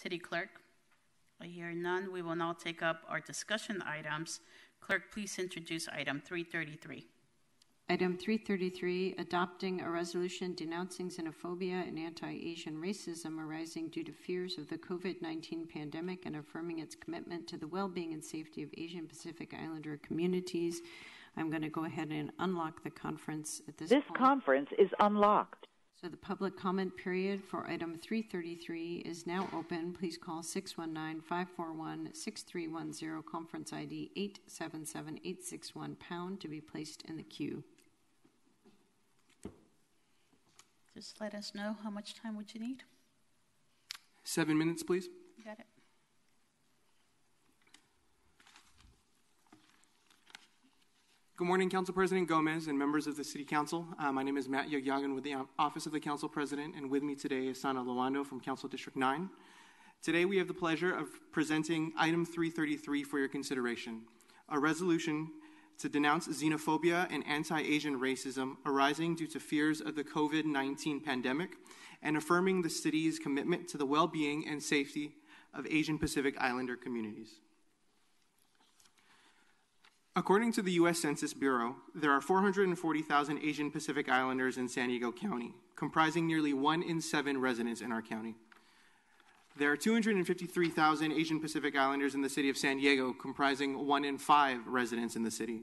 City Clerk? I hear none. We will now take up our discussion items. Clerk, please introduce item 333. Item 333, adopting a resolution denouncing xenophobia and anti-Asian racism arising due to fears of the COVID-19 pandemic and affirming its commitment to the well-being and safety of Asian Pacific Islander communities. I'm going to go ahead and unlock the conference at this point. This point. conference is unlocked. So the public comment period for item 333 is now open. Please call 619-541-6310, conference ID 877861 pound to be placed in the queue. Just let us know how much time would you need. Seven minutes, please. Got it. Good morning, Council President Gomez and members of the City Council. Uh, my name is Matt Yagyagan with the Office of the Council President, and with me today is Sana Lawando from Council District 9. Today we have the pleasure of presenting item 333 for your consideration, a resolution to denounce xenophobia and anti-Asian racism arising due to fears of the COVID-19 pandemic and affirming the city's commitment to the well-being and safety of Asian Pacific Islander communities. According to the U.S. Census Bureau, there are 440,000 Asian Pacific Islanders in San Diego County, comprising nearly one in seven residents in our county. There are 253,000 Asian Pacific Islanders in the city of San Diego, comprising one in five residents in the city.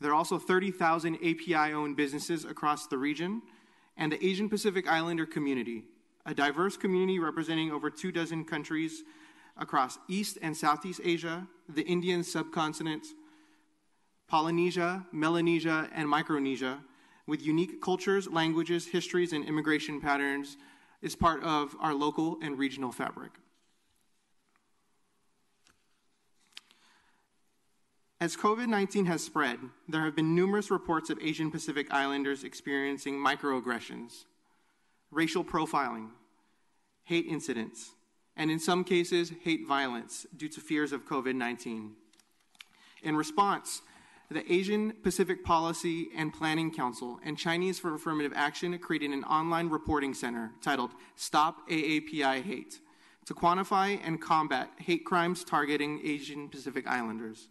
There are also 30,000 API owned businesses across the region, and the Asian Pacific Islander community, a diverse community representing over two dozen countries across East and Southeast Asia, the Indian subcontinent, Polynesia, Melanesia, and Micronesia, with unique cultures, languages, histories, and immigration patterns, is part of our local and regional fabric. As COVID 19 has spread, there have been numerous reports of Asian Pacific Islanders experiencing microaggressions, racial profiling, hate incidents, and in some cases, hate violence due to fears of COVID 19. In response, the Asian Pacific Policy and Planning Council and Chinese for Affirmative Action created an online reporting center titled Stop AAPI Hate to quantify and combat hate crimes targeting Asian Pacific Islanders.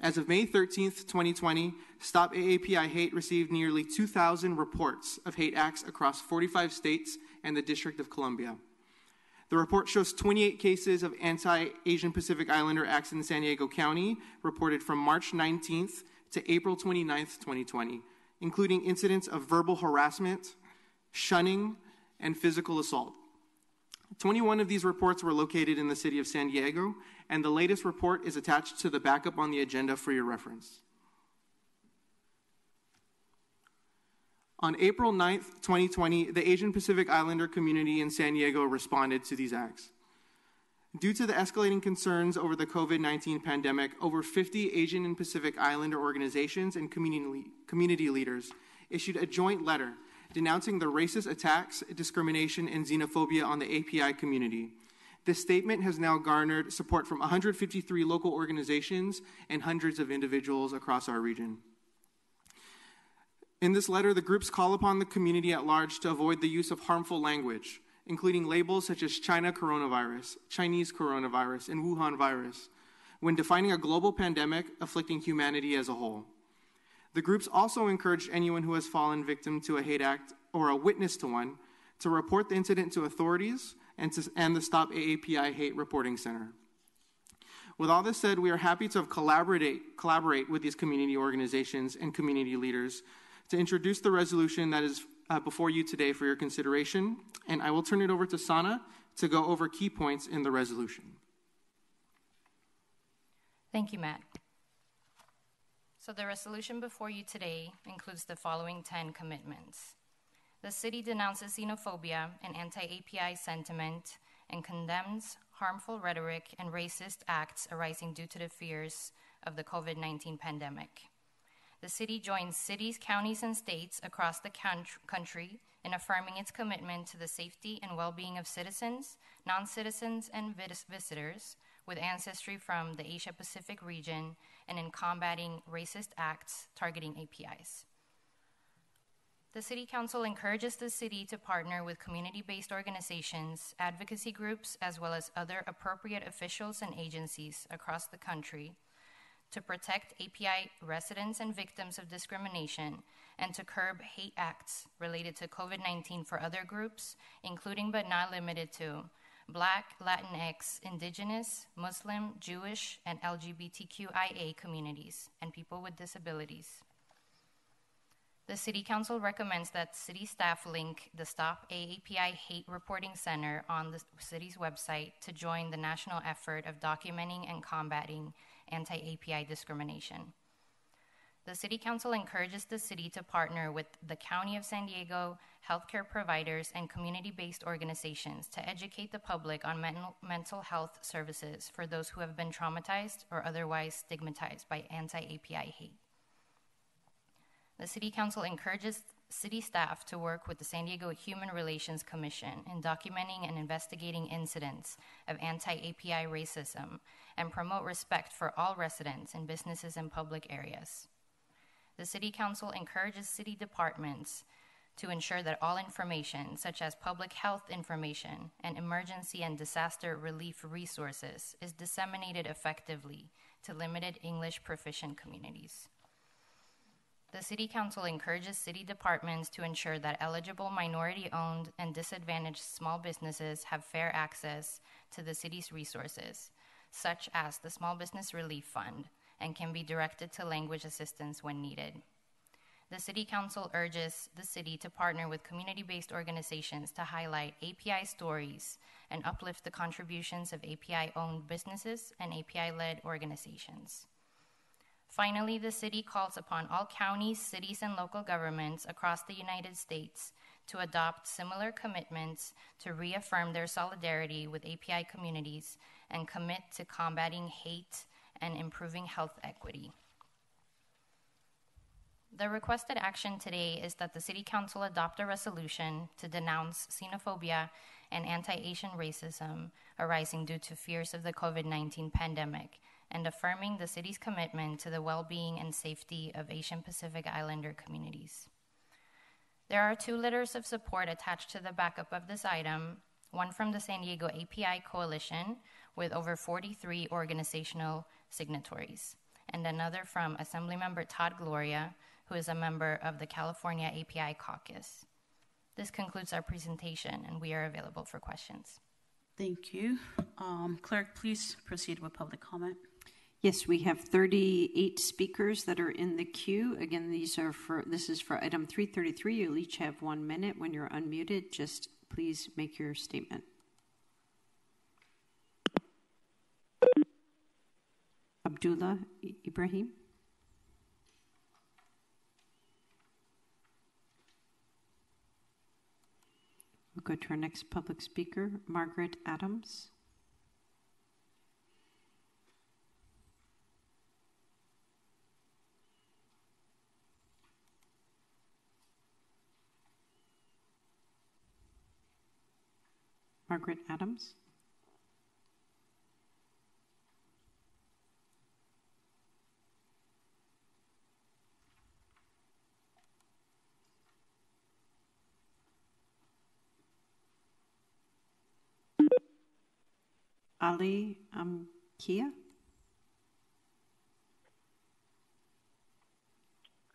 As of May 13th, 2020, Stop AAPI Hate received nearly 2,000 reports of hate acts across 45 states and the District of Columbia. The report shows 28 cases of anti Asian Pacific Islander acts in San Diego County reported from March 19th to April 29th, 2020, including incidents of verbal harassment, shunning, and physical assault. 21 of these reports were located in the city of San Diego, and the latest report is attached to the backup on the agenda for your reference. On April 9th, 2020, the Asian Pacific Islander community in San Diego responded to these acts. Due to the escalating concerns over the COVID 19 pandemic, over 50 Asian and Pacific Islander organizations and community, community leaders issued a joint letter denouncing the racist attacks, discrimination, and xenophobia on the API community. This statement has now garnered support from 153 local organizations and hundreds of individuals across our region. In this letter, the groups call upon the community at large to avoid the use of harmful language, including labels such as China coronavirus, Chinese coronavirus, and Wuhan virus, when defining a global pandemic afflicting humanity as a whole. The groups also encourage anyone who has fallen victim to a hate act or a witness to one to report the incident to authorities and, to, and the Stop AAPI Hate Reporting Center. With all this said, we are happy to have collaborate, collaborate with these community organizations and community leaders to introduce the resolution that is uh, before you today for your consideration, and I will turn it over to Sana to go over key points in the resolution. Thank you, Matt. So, the resolution before you today includes the following 10 commitments. The city denounces xenophobia and anti API sentiment and condemns harmful rhetoric and racist acts arising due to the fears of the COVID 19 pandemic. The city joins cities, counties, and states across the country in affirming its commitment to the safety and well being of citizens, non citizens, and visitors with ancestry from the Asia Pacific region and in combating racist acts targeting APIs. The City Council encourages the city to partner with community based organizations, advocacy groups, as well as other appropriate officials and agencies across the country to protect API residents and victims of discrimination and to curb hate acts related to COVID 19 for other groups, including but not limited to Black, Latinx, Indigenous, Muslim, Jewish, and LGBTQIA communities, and people with disabilities. The City Council recommends that city staff link the Stop AAPI Hate Reporting Center on the city's website to join the national effort of documenting and combating anti API discrimination. The City Council encourages the city to partner with the County of San Diego, healthcare providers, and community based organizations to educate the public on mental, mental health services for those who have been traumatized or otherwise stigmatized by anti API hate. The City Council encourages city staff to work with the San Diego Human Relations Commission in documenting and investigating incidents of anti API racism and promote respect for all residents in businesses and public areas. The City Council encourages city departments to ensure that all information, such as public health information and emergency and disaster relief resources, is disseminated effectively to limited English proficient communities. The City Council encourages city departments to ensure that eligible minority owned and disadvantaged small businesses have fair access to the city's resources, such as the Small Business Relief Fund, and can be directed to language assistance when needed. The City Council urges the city to partner with community based organizations to highlight API stories and uplift the contributions of API owned businesses and API led organizations. Finally, the city calls upon all counties, cities, and local governments across the United States to adopt similar commitments to reaffirm their solidarity with API communities and commit to combating hate and improving health equity. The requested action today is that the City Council adopt a resolution to denounce xenophobia and anti Asian racism arising due to fears of the COVID 19 pandemic and affirming the city's commitment to the well being and safety of Asian Pacific Islander communities. There are two letters of support attached to the backup of this item one from the San Diego API Coalition with over 43 organizational signatories, and another from Assemblymember Todd Gloria, who is a member of the California API Caucus. This concludes our presentation, and we are available for questions. Thank you. Um, Clerk, please proceed with public comment. Yes, we have 38 speakers that are in the queue. Again, these are for this is for item 333. You'll each have one minute. When you're unmuted, just please make your statement. Abdullah Ibrahim. We'll go to our next public speaker, Margaret Adams. Margaret Adams. Ali Amkia.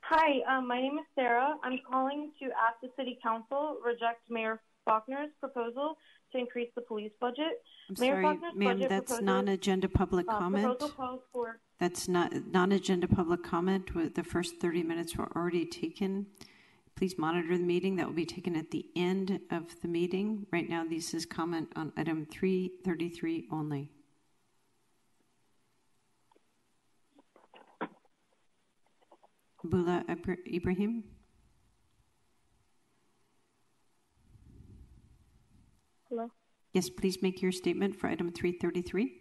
Hi, um, my name is Sarah. I'm calling to ask the City Council reject Mayor Faulconer's proposal to increase the police budget. I'm Mayor sorry, Faulconer's ma'am, that's non-agenda public uh, comment. For That's not, non-agenda public comment, the first 30 minutes were already taken. Please monitor the meeting, that will be taken at the end of the meeting. Right now, this is comment on item 333 only. Bula Ibrahim? Hello? Yes, please make your statement for item 333.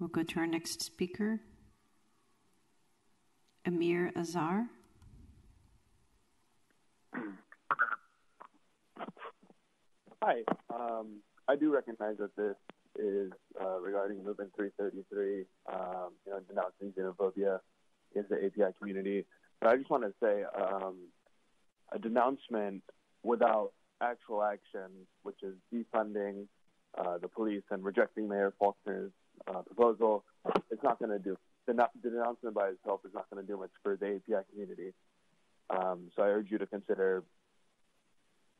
We'll go to our next speaker, Amir Azar. Hi. Um, I do recognize that this is uh, regarding Movement 333, um, you know, denouncing xenophobia against the API community. But I just want to say um, a denouncement without actual action, which is defunding uh, the police and rejecting Mayor Faulconer's uh, proposal, it's not going to do. The, the denouncement by itself is not going to do much for the API community. Um, so I urge you to consider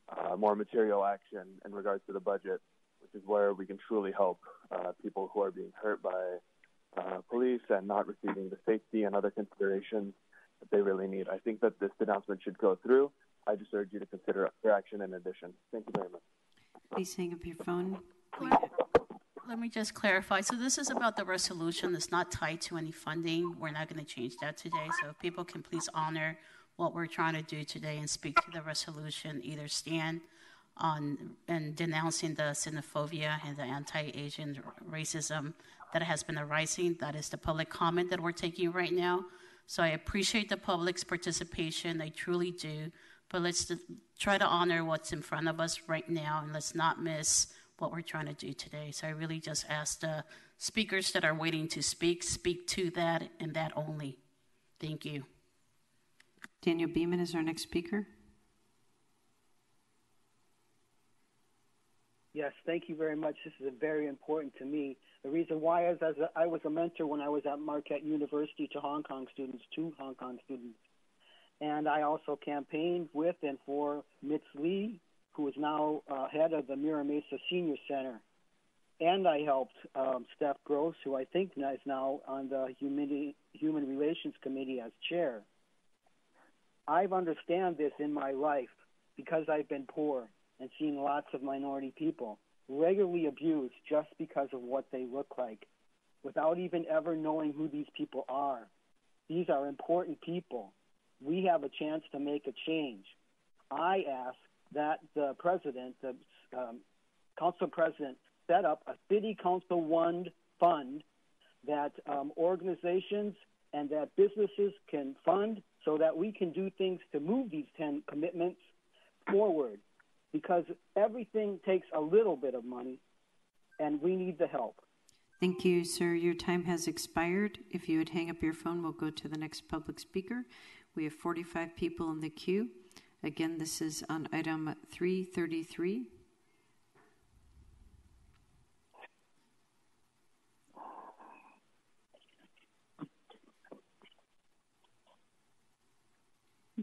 uh, more material action in regards to the budget, is where we can truly help uh, people who are being hurt by uh, police and not receiving the safety and other considerations that they really need. I think that this denouncement should go through. I just urge you to consider other action in addition. Thank you very much. Please hang up your phone. Let me just clarify. So this is about the resolution. It's not tied to any funding. We're not going to change that today. So if people can please honor what we're trying to do today and speak to the resolution, either stand on and denouncing the xenophobia and the anti-Asian racism that has been arising. That is the public comment that we're taking right now. So I appreciate the public's participation. I truly do. But let's try to honor what's in front of us right now and let's not miss what we're trying to do today. So I really just ask the speakers that are waiting to speak, speak to that and that only. Thank you. Daniel Beeman is our next speaker. Yes, thank you very much. This is very important to me. The reason why is as a, I was a mentor when I was at Marquette University to Hong Kong students, to Hong Kong students. And I also campaigned with and for Mitz Lee, who is now uh, head of the Mira Mesa Senior Center. And I helped um, Steph Gross, who I think is now on the Human, Human Relations Committee as chair. I've understand this in my life because I've been poor and seen lots of minority people regularly abused just because of what they look like without even ever knowing who these people are. These are important people. We have a chance to make a change. I ask that the president, the um, council president, set up a city council one fund that um, organizations and that businesses can fund so that we can do things to move these 10 commitments forward because everything takes a little bit of money and we need the help. Thank you, sir. Your time has expired. If you would hang up your phone, we'll go to the next public speaker. We have 45 people in the queue. Again, this is on item 333.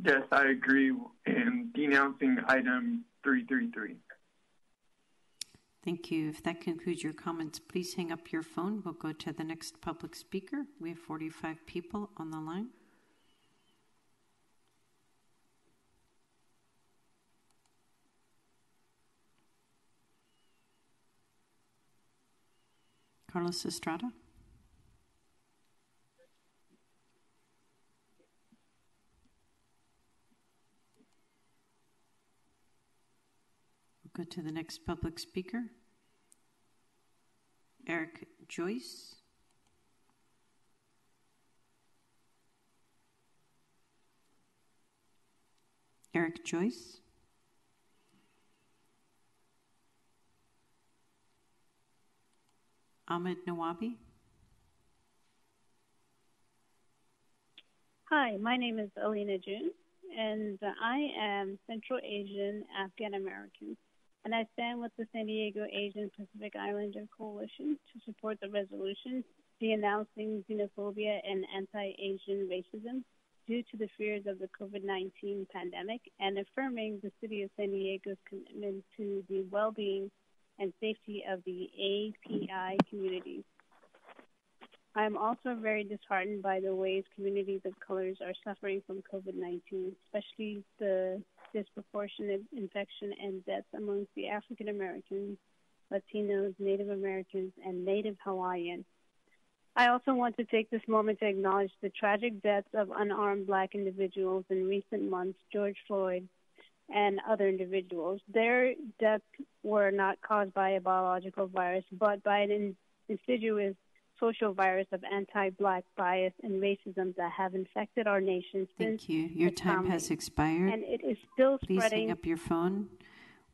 Yes, I agree in denouncing item 333. Thank you. If that concludes your comments, please hang up your phone. We'll go to the next public speaker. We have 45 people on the line. Carlos Estrada. Go to the next public speaker. Eric Joyce. Eric Joyce. Ahmed Nawabi. Hi, my name is Alina June, and I am Central Asian Afghan American and I stand with the San Diego Asian Pacific Islander Coalition to support the resolution denouncing xenophobia and anti-Asian racism due to the fears of the COVID-19 pandemic and affirming the City of San Diego's commitment to the well-being and safety of the API community. I am also very disheartened by the ways communities of colors are suffering from COVID 19, especially the disproportionate infection and deaths amongst the African Americans, Latinos, Native Americans, and Native Hawaiians. I also want to take this moment to acknowledge the tragic deaths of unarmed black individuals in recent months, George Floyd and other individuals. Their deaths were not caused by a biological virus, but by an insidious social virus of anti-black bias and racism that have infected our nation Thank you. Your time has expired. And it is still Please spreading. hang up your phone.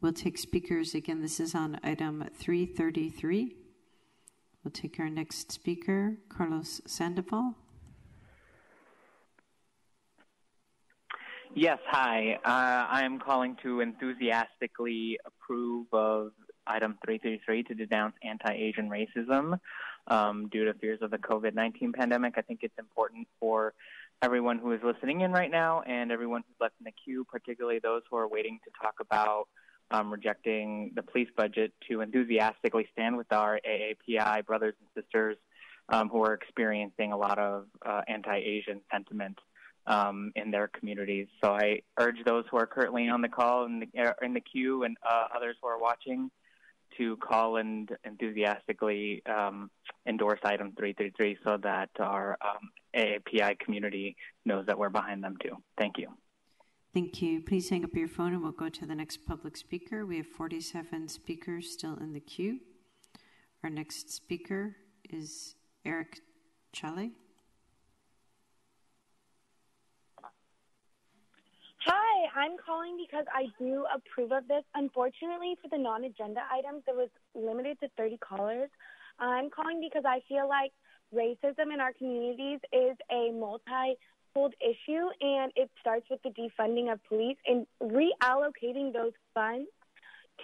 We'll take speakers again. This is on item 333. We'll take our next speaker, Carlos Sandoval. Yes, hi. Uh, I'm calling to enthusiastically approve of item 333 to denounce anti-Asian racism um, due to fears of the COVID-19 pandemic. I think it's important for everyone who is listening in right now and everyone who's left in the queue, particularly those who are waiting to talk about um, rejecting the police budget, to enthusiastically stand with our AAPI brothers and sisters um, who are experiencing a lot of uh, anti-Asian sentiment um, in their communities. So I urge those who are currently on the call in the, uh, in the queue and uh, others who are watching to call and enthusiastically um, endorse item 333 so that our um, AAPI community knows that we're behind them too. Thank you. Thank you. Please hang up your phone and we'll go to the next public speaker. We have 47 speakers still in the queue. Our next speaker is Eric Chale. Hi, I'm calling because I do approve of this. Unfortunately, for the non agenda items, it was limited to 30 callers. I'm calling because I feel like racism in our communities is a multi fold issue, and it starts with the defunding of police and reallocating those funds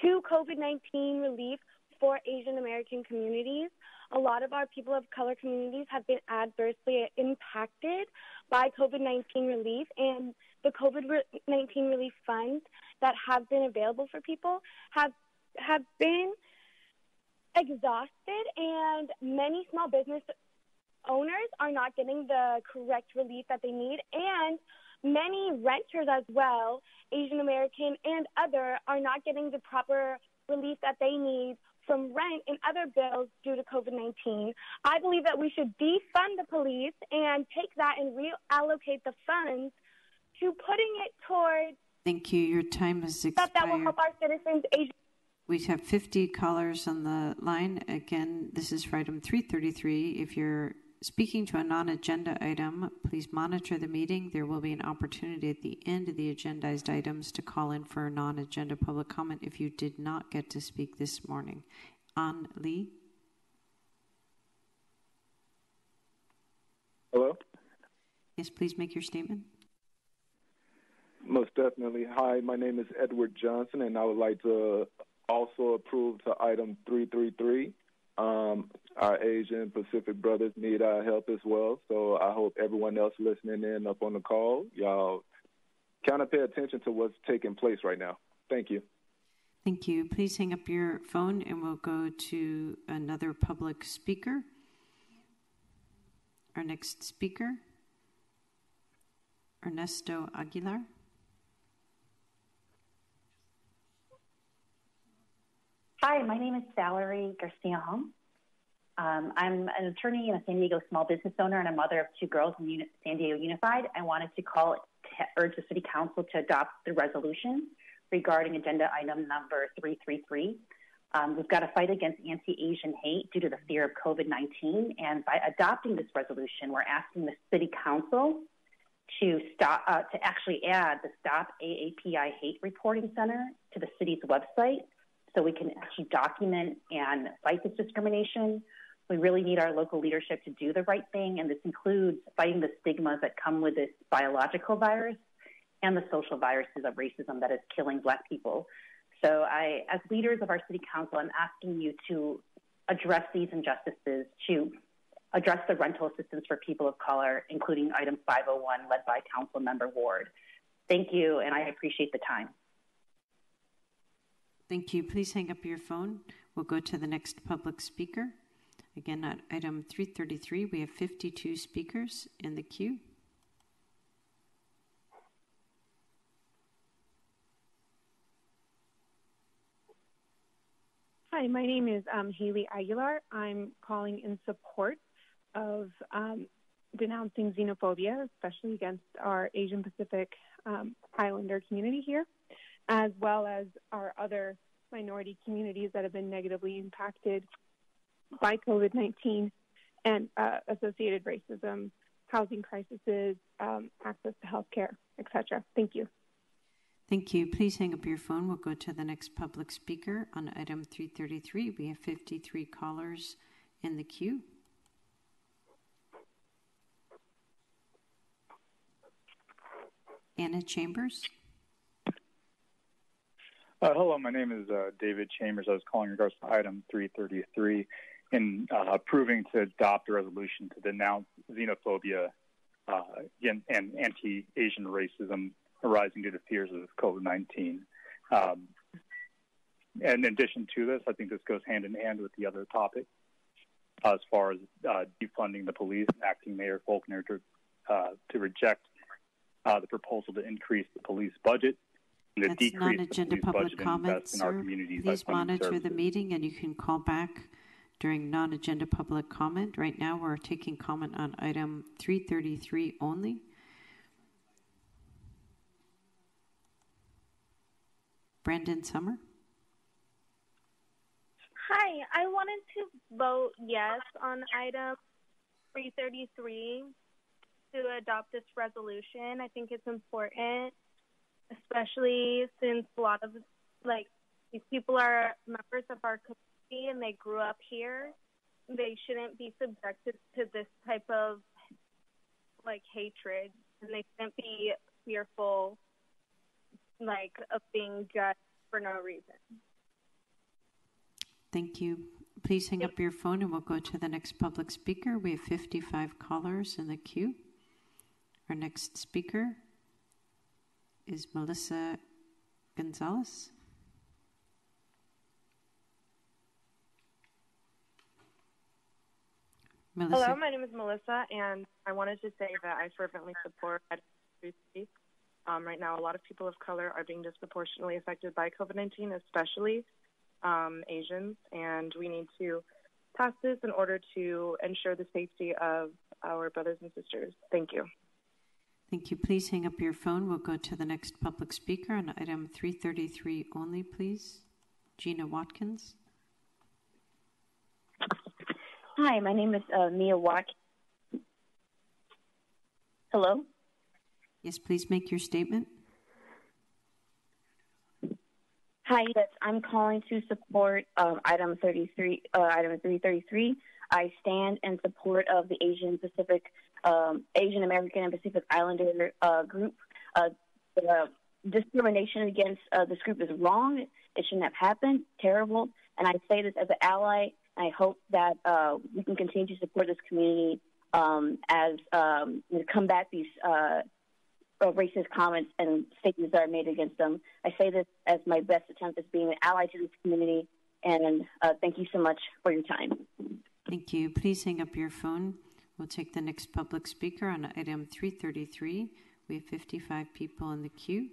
to COVID 19 relief for Asian American communities. A lot of our people of color communities have been adversely impacted by COVID 19 relief, and the COVID 19 relief funds that have been available for people have, have been exhausted, and many small business owners are not getting the correct relief that they need, and many renters as well, Asian American and other, are not getting the proper relief that they need from rent and other bills due to COVID 19. I believe that we should defund the police and take that and reallocate the funds to putting it towards. Thank you. Your time is expired. Stuff that will help our citizens. Asian- we have 50 callers on the line. Again, this is for item 333. If you're speaking to a non agenda item, please monitor the meeting. There will be an opportunity at the end of the agendized items to call in for a non agenda public comment if you did not get to speak this morning. An Lee. Hello? Yes, please make your statement. Most definitely. Hi, my name is Edward Johnson, and I would like to also approve to item 333. Um, our Asian Pacific brothers need our help as well. So I hope everyone else listening in up on the call, y'all kind of pay attention to what's taking place right now. Thank you. Thank you. Please hang up your phone and we'll go to another public speaker. Our next speaker, Ernesto Aguilar. Hi, my name is Valerie Garcia Hong. Um, I'm an attorney and a San Diego small business owner and a mother of two girls in Uni- San Diego Unified. I wanted to call to urge the City Council to adopt the resolution regarding agenda item number 333. Um, we've got to fight against anti-Asian hate due to the fear of COVID-19, and by adopting this resolution, we're asking the City Council to stop uh, to actually add the Stop AAPI Hate Reporting Center to the city's website, so we can actually document and fight this discrimination. We really need our local leadership to do the right thing, and this includes fighting the stigmas that come with this biological virus and the social viruses of racism that is killing Black people. So, I, as leaders of our city council, I'm asking you to address these injustices, to address the rental assistance for people of color, including item 501 led by Council Member Ward. Thank you, and I appreciate the time. Thank you. Please hang up your phone. We'll go to the next public speaker. Again, at item 333, we have 52 speakers in the queue. Hi, my name is um, Haley Aguilar. I'm calling in support of um, denouncing xenophobia, especially against our Asian Pacific um, Islander community here, as well as our other minority communities that have been negatively impacted by COVID 19 and uh, associated racism, housing crises, um, access to health care, etc. Thank you. Thank you. Please hang up your phone. We'll go to the next public speaker on item 333. We have 53 callers in the queue. Anna Chambers. Uh, hello, my name is uh, David Chambers. I was calling in regards to item 333 in uh, approving to adopt a resolution to denounce xenophobia uh, and, and anti-Asian racism arising due to fears of COVID-19. Um, and in addition to this, I think this goes hand in hand with the other topic as far as uh, defunding the police, acting Mayor Faulconer to, uh, to reject the proposal to increase the police budget and to That's decrease the non-agenda public budget and comment, invest in our sir. Please funding monitor the meeting and you can call back during non-agenda public comment. Right now, we're taking comment on item 333 only. Brandon Summer. Hi, I wanted to vote yes on item 333 to adopt this resolution. I think it's important, especially since a lot of like these people are members of our community and they grew up here. They shouldn't be subjected to this type of like hatred, and they shouldn't be fearful like of being judged for no reason. Thank you. Please hang up your phone and we'll go to the next public speaker. We have 55 callers in the queue. Our next speaker is Melissa Gonzalez. Melissa. Hello, my name is Melissa, and I wanted to say that I fervently support 333. Um, right now, a lot of people of color are being disproportionately affected by COVID 19, especially um, Asians, and we need to pass this in order to ensure the safety of our brothers and sisters. Thank you. Thank you. Please hang up your phone. We'll go to the next public speaker on item 333 only, please. Gina Watkins. Hi, my name is uh, Mia Watkins. Hello? Yes, please make your statement. Hi, yes, I'm calling to support um, item 33, uh, item 333. I stand in support of the Asian Pacific, um, Asian American and Pacific Islander uh, group. Uh, the discrimination against uh, this group is wrong. It shouldn't have happened. Terrible. And I say this as an ally. I hope that uh, we can continue to support this community um, as um, we combat these uh, uh, racist comments and statements that are made against them. I say this as my best attempt as being an ally to this community, and thank you so much for your time. Thank you. Please hang up your phone. We'll take the next public speaker on item 333. We have 55 people in the queue.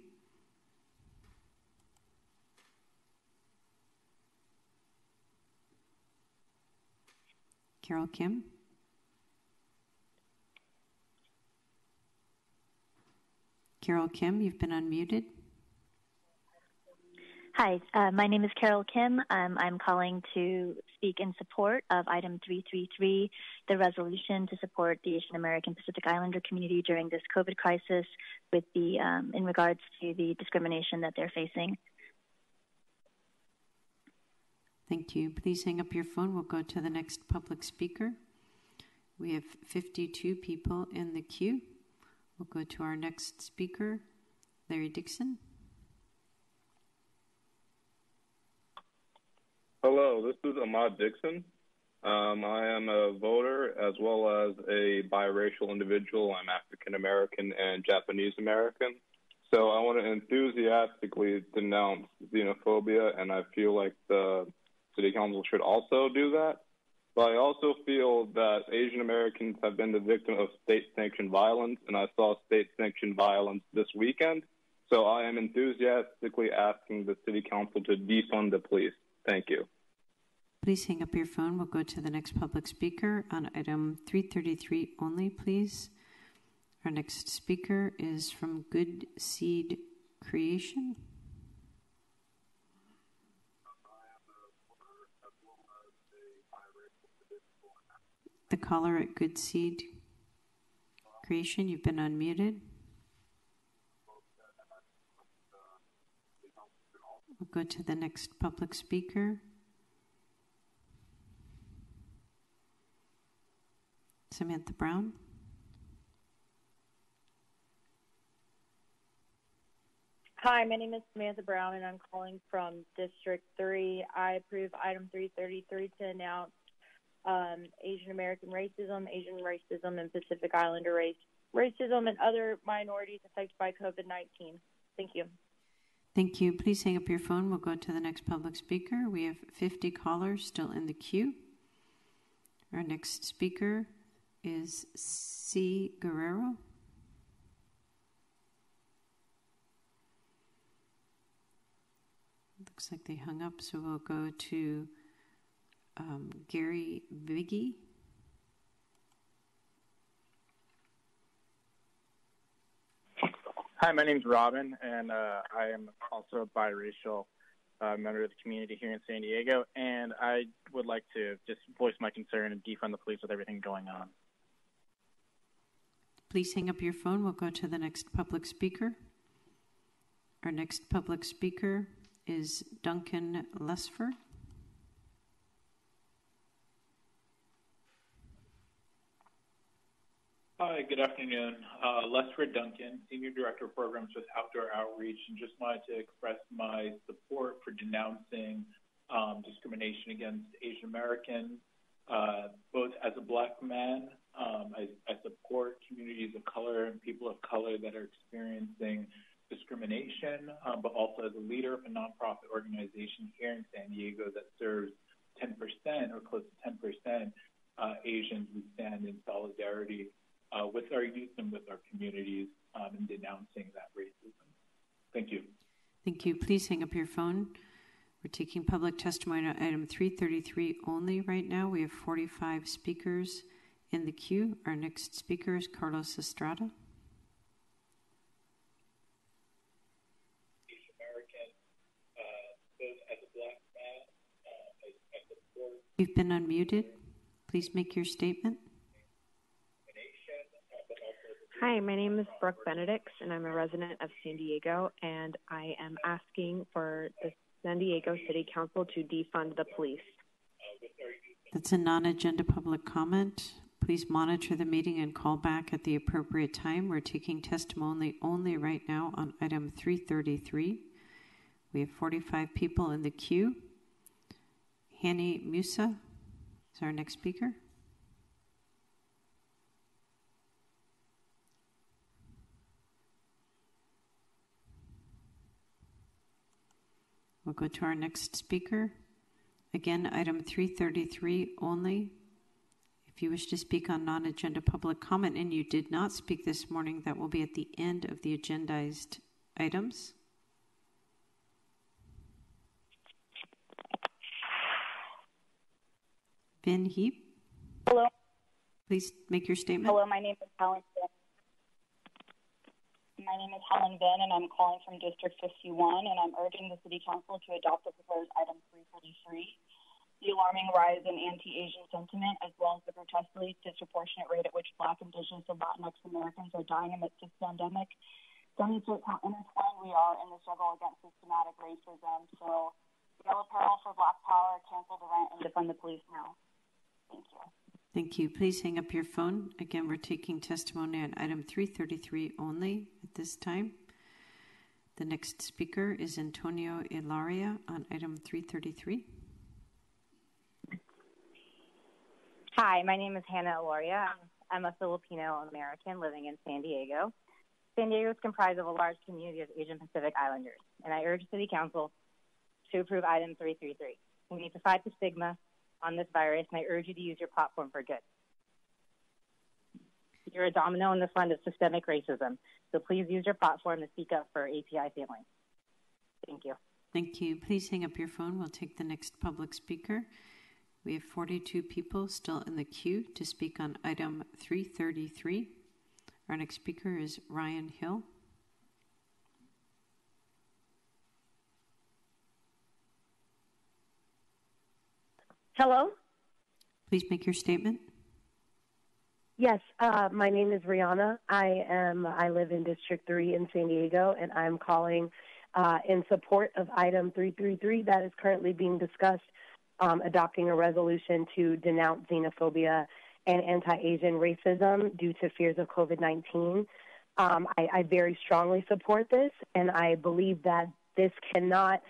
Carol Kim. Carol Kim, you've been unmuted. Hi, uh, my name is Carol Kim. Um, I'm calling to speak in support of item 333, the resolution to support the Asian American Pacific Islander community during this COVID crisis with the um, in regards to the discrimination that they're facing. Thank you. Please hang up your phone. We'll go to the next public speaker. We have 52 people in the queue. We'll go to our next speaker, Larry Dixon. Hello, this is Ahmad Dixon. Um, I am a voter as well as a biracial individual. I'm African American and Japanese American. So I want to enthusiastically denounce xenophobia, and I feel like the city council should also do that. But I also feel that Asian Americans have been the victim of state sanctioned violence, and I saw state sanctioned violence this weekend. So I am enthusiastically asking the city council to defund the police. Thank you. Please hang up your phone. We'll go to the next public speaker on item 333 only, please. Our next speaker is from Good Seed Creation. The caller at Good Seed Creation, you've been unmuted. We'll go to the next public speaker. Samantha Brown. Hi, my name is Samantha Brown, and I'm calling from District 3. I approve item 333 to announce um, Asian American racism, Asian racism, and Pacific Islander race racism, and other minorities affected by COVID 19. Thank you. Thank you. Please hang up your phone. We'll go to the next public speaker. We have 50 callers still in the queue. Our next speaker is C. Guerrero. Looks like they hung up, so we'll go to um, Gary Biggie. Hi, my name is Robin, and uh, I am also a biracial uh, member of the community here in San Diego. And I would like to just voice my concern and defund the police with everything going on. Please hang up your phone. We'll go to the next public speaker. Our next public speaker is Duncan Lesford. Hi, good afternoon. Uh, Lesford Duncan, Senior Director of Programs with Outdoor Outreach, and just wanted to express my support for denouncing um, discrimination against Asian Americans. Uh, both as a black man, um, I, I support communities of color and people of color that are experiencing discrimination, um, but also as a leader of a nonprofit organization here in San Diego that serves 10% or close to 10% uh, Asians, we stand in solidarity uh, with our youth and with our communities um, in denouncing that racism. Thank you. Thank you. Please hang up your phone. We're taking public testimony on item 333 only right now. We have 45 speakers in the queue. Our next speaker is Carlos Estrada. You've been unmuted. Please make your statement. Hi, my name is Brooke Benedicts, and I'm a resident of San Diego, and I am asking for the San Diego City Council to defund the police. That's a non agenda public comment. Please monitor the meeting and call back at the appropriate time. We're taking testimony only right now on item 333. We have 45 people in the queue. Hani Musa is our next speaker. We'll go to our next speaker. Again, item 333 only. If you wish to speak on non agenda public comment and you did not speak this morning, that will be at the end of the agendized items. Vin Heap. Hello. Please make your statement. Hello, my name is Helen. My name is Helen Vin, and I'm calling from District 51, and I'm urging the City Council to adopt the proposed item 333. The alarming rise in anti-Asian sentiment, as well as the grotesquely disproportionate rate at which Black, Indigenous, and Latinx Americans are dying amidst this pandemic, demonstrates how intertwined we are in the struggle against systematic racism. So, yellow peril for Black Power, cancel the rent, and defund the police now. Thank you. Thank you. Please hang up your phone. Again, we're taking testimony on item 333 only at this time. The next speaker is Antonio Ilaria on item 333. Hi, my name is Hannah Ilaria. I'm a Filipino American living in San Diego. San Diego is comprised of a large community of Asian Pacific Islanders, and I urge City Council to approve item 333. We need to fight the stigma on this virus, and I urge you to use your platform for good. You're a domino in the front of systemic racism, so please use your platform to speak up for API families. Thank you. Thank you. Please hang up your phone. We'll take the next public speaker. We have 42 people still in the queue to speak on item 333. Our next speaker is Ryan Hill. Hello? Please make your statement. Yes, uh, my name is Rihanna. I am. I live in District Three in San Diego, and I'm calling uh, in support of item 333 that is currently being discussed, um, adopting a resolution to denounce xenophobia and anti Asian racism due to fears of COVID 19. Um, I, I very strongly support this, and I believe that this cannot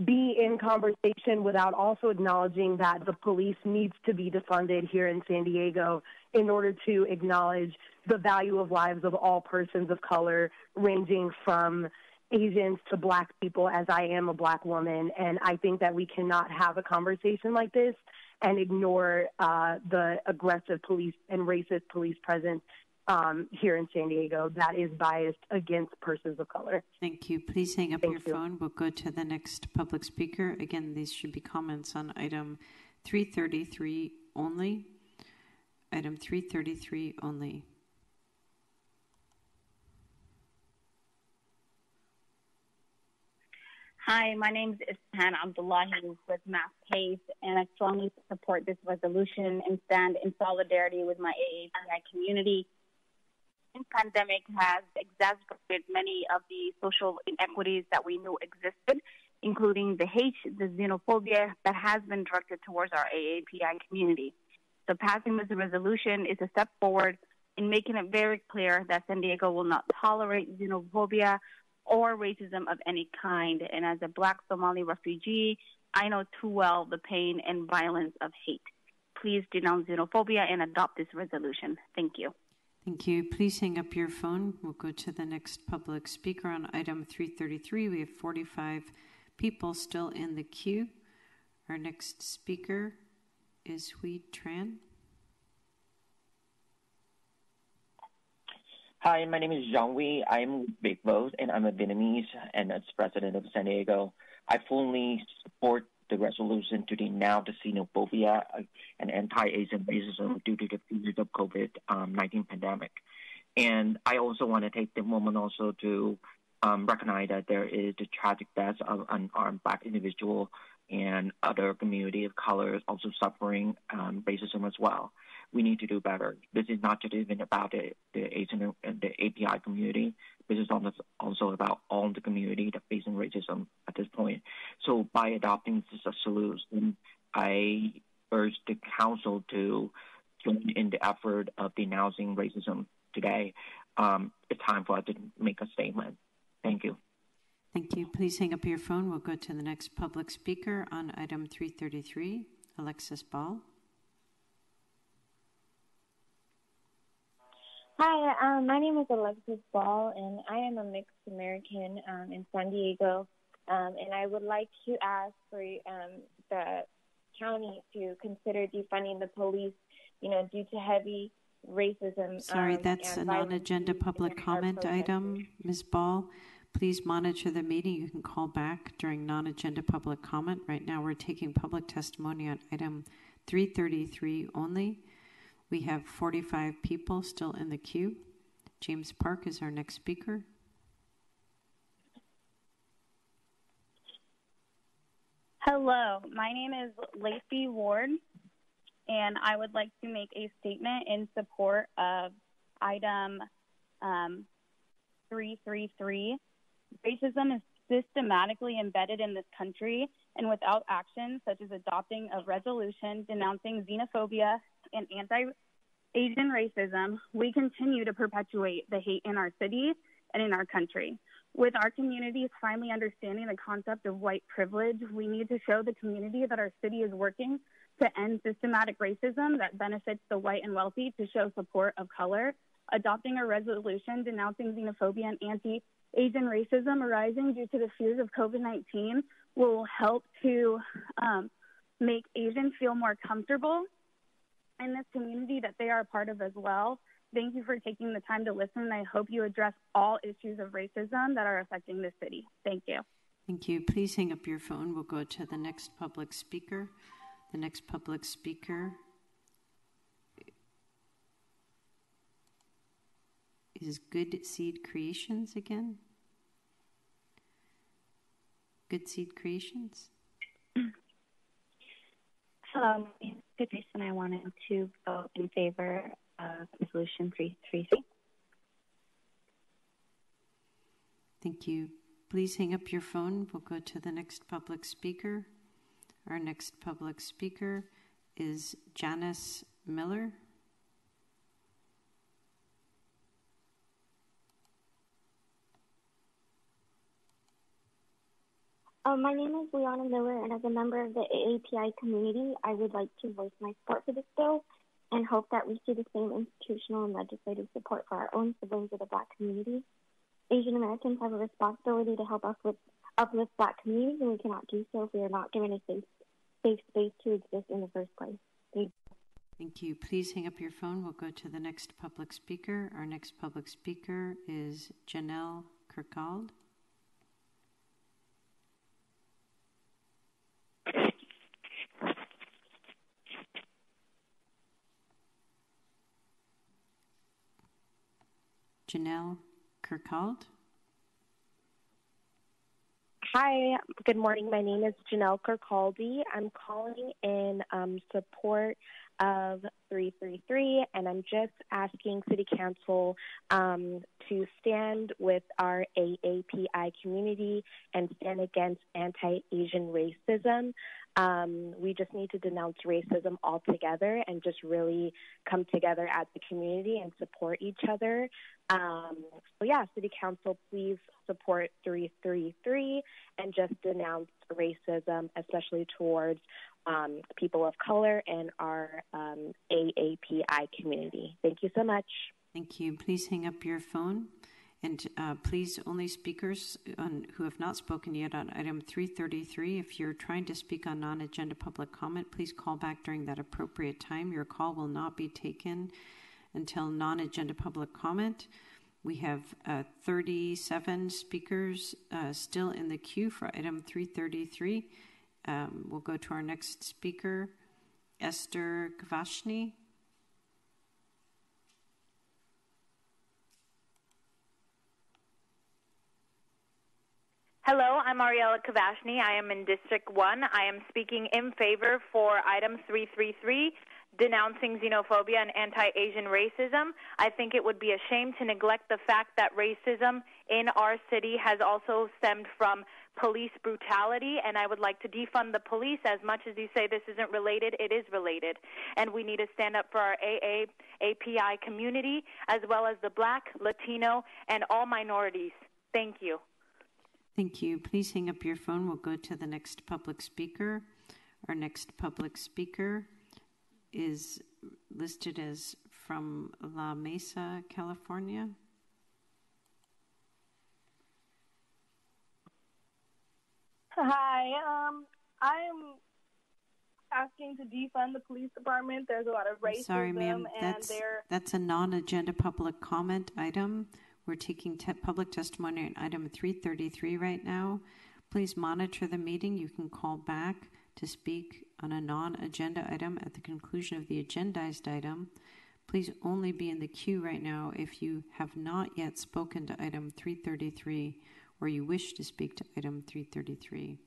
be in conversation without also acknowledging that the police needs to be defunded here in San Diego in order to acknowledge the value of lives of all persons of color, ranging from Asians to black people, as I am a black woman. And I think that we cannot have a conversation like this and ignore uh, the aggressive police and racist police presence um, here in San Diego that is biased against persons of color. Thank you. Please hang up Thank your you. phone. We'll go to the next public speaker. Again, these should be comments on item 333 only. Item 333 only. Hi, my name is Ishan Abdullahi with Mass Pace, and I strongly support this resolution and stand in solidarity with my AAPI community. Pandemic has exacerbated many of the social inequities that we knew existed, including the hate, the xenophobia that has been directed towards our AAPI community. So passing this resolution is a step forward in making it very clear that San Diego will not tolerate xenophobia or racism of any kind. And as a black Somali refugee, I know too well the pain and violence of hate. Please denounce xenophobia and adopt this resolution. Thank you. Thank you. Please hang up your phone. We'll go to the next public speaker on item 333. We have 45 people still in the queue. Our next speaker is Hui Tran. Hi, my name is Zhang Wei. I'm Big Vote, and I'm a Vietnamese and as president of San Diego. I fully support the resolution to denounce the xenophobia and anti-Asian racism due to the fears of COVID-19 um, pandemic. And I also want to take the moment also to um, recognize that there is the tragic death of an unarmed black individual and other community of colors also suffering um, racism as well. We need to do better. This is not just even about the, the and the API community. This is also about all the community that facing racism at this point. So by adopting this solution, I urge the council to join in the effort of denouncing racism today. Um, it's time for us to make a statement. Thank you. Thank you. Please hang up your phone. We'll go to the next public speaker on item 333, Alexis Ball. Hi, um, my name is Alexis Ball, and I am a mixed American um, in San Diego. Um, and I would like to ask for um, the county to consider defunding the police, you know, due to heavy racism. Sorry, um, that's a non agenda public comment item, Ms. Ball. Please monitor the meeting. You can call back during non agenda public comment. Right now, we're taking public testimony on item 333 only. We have 45 people still in the queue. James Park is our next speaker. Hello, my name is Lacey Ward, and I would like to make a statement in support of item um, 333 Racism is systematically embedded in this country, and without action such as adopting a resolution denouncing xenophobia and anti Asian racism, we continue to perpetuate the hate in our city and in our country. With our communities finally understanding the concept of white privilege, we need to show the community that our city is working to end systematic racism that benefits the white and wealthy to show support of color. Adopting a resolution denouncing xenophobia and anti Asian racism arising due to the fears of COVID 19 will help to um, make Asians feel more comfortable in this community that they are a part of as well. Thank you for taking the time to listen, and I hope you address all issues of racism that are affecting the city. Thank you. Thank you. Please hang up your phone. We'll go to the next public speaker. The next public speaker is Good Seed Creations again. Good Seed Creations. Um, Hello, good reason I wanted to vote in favor of resolution 333. Thank you. Please hang up your phone. We'll go to the next public speaker. Our next public speaker is Janice Miller. Um, my name is Liana Miller, and as a member of the AAPI community, I would like to voice my support for this bill and hope that we see the same institutional and legislative support for our own siblings of the Black community. Asian Americans have a responsibility to help uplift, uplift Black communities, and we cannot do so if we are not given a safe, safe space to exist in the first place. Thank you. Thank you. Please hang up your phone. We'll go to the next public speaker. Our next public speaker is Janelle Kirkald. Janelle Kirkald. Hi, good morning. My name is Janelle Kirkaldi. I'm calling in um, support of 333, and I'm just asking City Council um, to stand with our AAPI community and stand against anti Asian racism. Um, we just need to denounce racism altogether and just really come together as a community and support each other. Um, so, yeah, City Council, please support 333 and just denounce racism, especially towards um, people of color and our um, AAPI community. Thank you so much. Thank you. Please hang up your phone. And uh, please, only speakers on, who have not spoken yet on item 333, if you're trying to speak on non agenda public comment, please call back during that appropriate time. Your call will not be taken until non agenda public comment. We have uh, 37 speakers uh, still in the queue for item 333. Um, we'll go to our next speaker, Esther Kvashny. Hello, I'm Ariella Kavashni. I am in District 1. I am speaking in favor for item 333, denouncing xenophobia and anti Asian racism. I think it would be a shame to neglect the fact that racism in our city has also stemmed from police brutality, and I would like to defund the police. As much as you say this isn't related, it is related. And we need to stand up for our AA, API community, as well as the black, Latino, and all minorities. Thank you. Thank you. Please hang up your phone. We'll go to the next public speaker. Our next public speaker is listed as from La Mesa, California. Hi, um, I'm asking to defund the police department. There's a lot of racism, Sorry, ma'am. and That's, that's a non agenda public comment item. We're taking te- public testimony on item 333 right now. Please monitor the meeting. You can call back to speak on a non agenda item at the conclusion of the agendized item. Please only be in the queue right now if you have not yet spoken to item 333 or you wish to speak to item 333.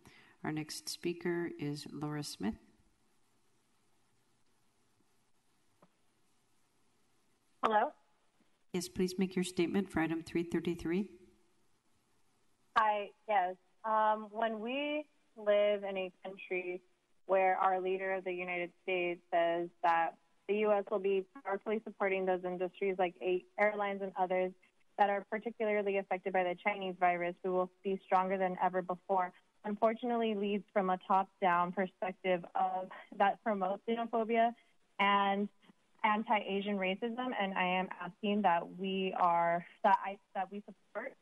Our next speaker is Laura Smith. Hello? Yes, please make your statement for item 333. Hi, yes. Um, when we live in a country where our leader of the United States says that the U.S. will be powerfully supporting those industries like airlines and others that are particularly affected by the Chinese virus, we will be stronger than ever before. Unfortunately, leads from a top-down perspective of that promotes xenophobia and anti-Asian racism, and I am asking that we are that I that we support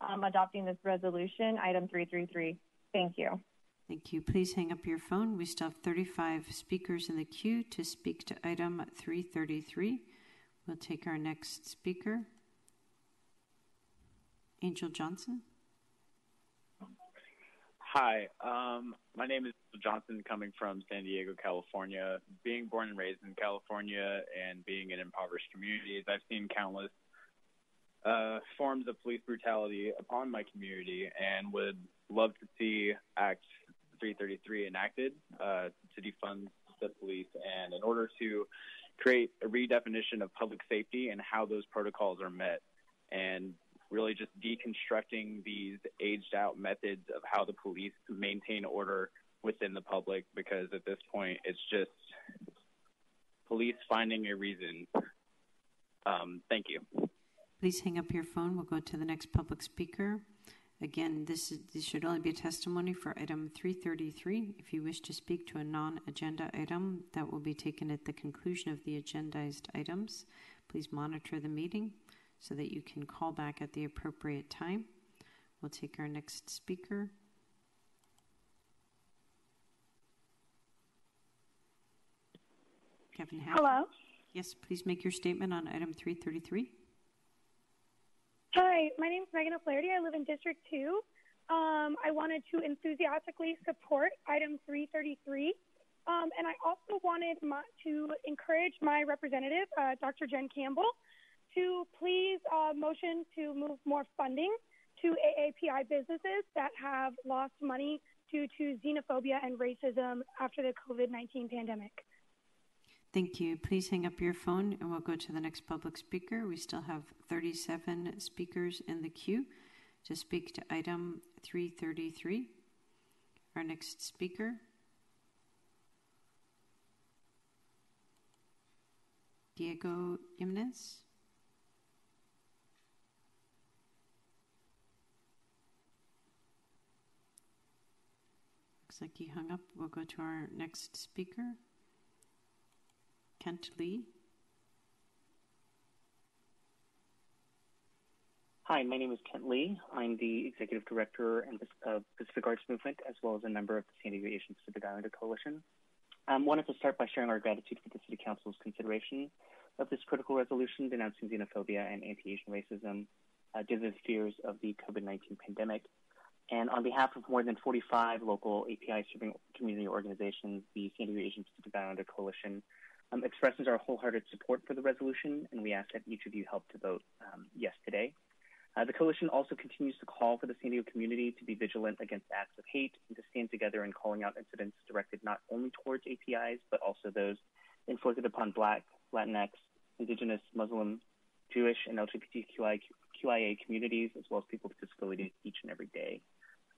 um, adopting this resolution, item 333. Thank you. Thank you. Please hang up your phone. We still have 35 speakers in the queue to speak to item 333. We'll take our next speaker, Angel Johnson. Hi, um, my name is Johnson, coming from San Diego, California. Being born and raised in California and being in impoverished communities, I've seen countless uh, forms of police brutality upon my community and would love to see Act 333 enacted uh, to defund the police and in order to create a redefinition of public safety and how those protocols are met and really just deconstructing these aged out methods of how the police maintain order within the public because at this point it's just police finding a reason. Um, thank you. Please hang up your phone. We'll go to the next public speaker, Again, this, is, this should only be a testimony for item 333. If you wish to speak to a non agenda item, that will be taken at the conclusion of the agendized items. Please monitor the meeting so that you can call back at the appropriate time. We'll take our next speaker. Kevin Hack. Hello. Yes, please make your statement on item 333. Hi, my name is Megan O'Flaherty. I live in District 2. Um, I wanted to enthusiastically support item 333. Um, and I also wanted my, to encourage my representative, uh, Dr. Jen Campbell, to please uh, motion to move more funding to AAPI businesses that have lost money due to xenophobia and racism after the COVID 19 pandemic. Thank you. Please hang up your phone and we'll go to the next public speaker. We still have 37 speakers in the queue to speak to item 333. Our next speaker. Diego Jimenez. Looks like he hung up. We'll go to our next speaker. Kent Lee. Hi, my name is Kent Lee. I'm the Executive Director of Pacific Arts Movement, as well as a member of the San Diego Asian Pacific Islander Coalition. I um, wanted to start by sharing our gratitude for the City Council's consideration of this critical resolution denouncing xenophobia and anti-Asian racism uh, due to the fears of the COVID-19 pandemic. And on behalf of more than 45 local API serving community organizations, the San Diego Asian Pacific Islander Coalition um, expresses our wholehearted support for the resolution, and we ask that each of you help to vote um, yes today. Uh, the coalition also continues to call for the San Diego community to be vigilant against acts of hate and to stand together in calling out incidents directed not only towards APIs, but also those inflicted upon Black, Latinx, Indigenous, Muslim, Jewish, and LGBTQIA communities, as well as people with disabilities each and every day.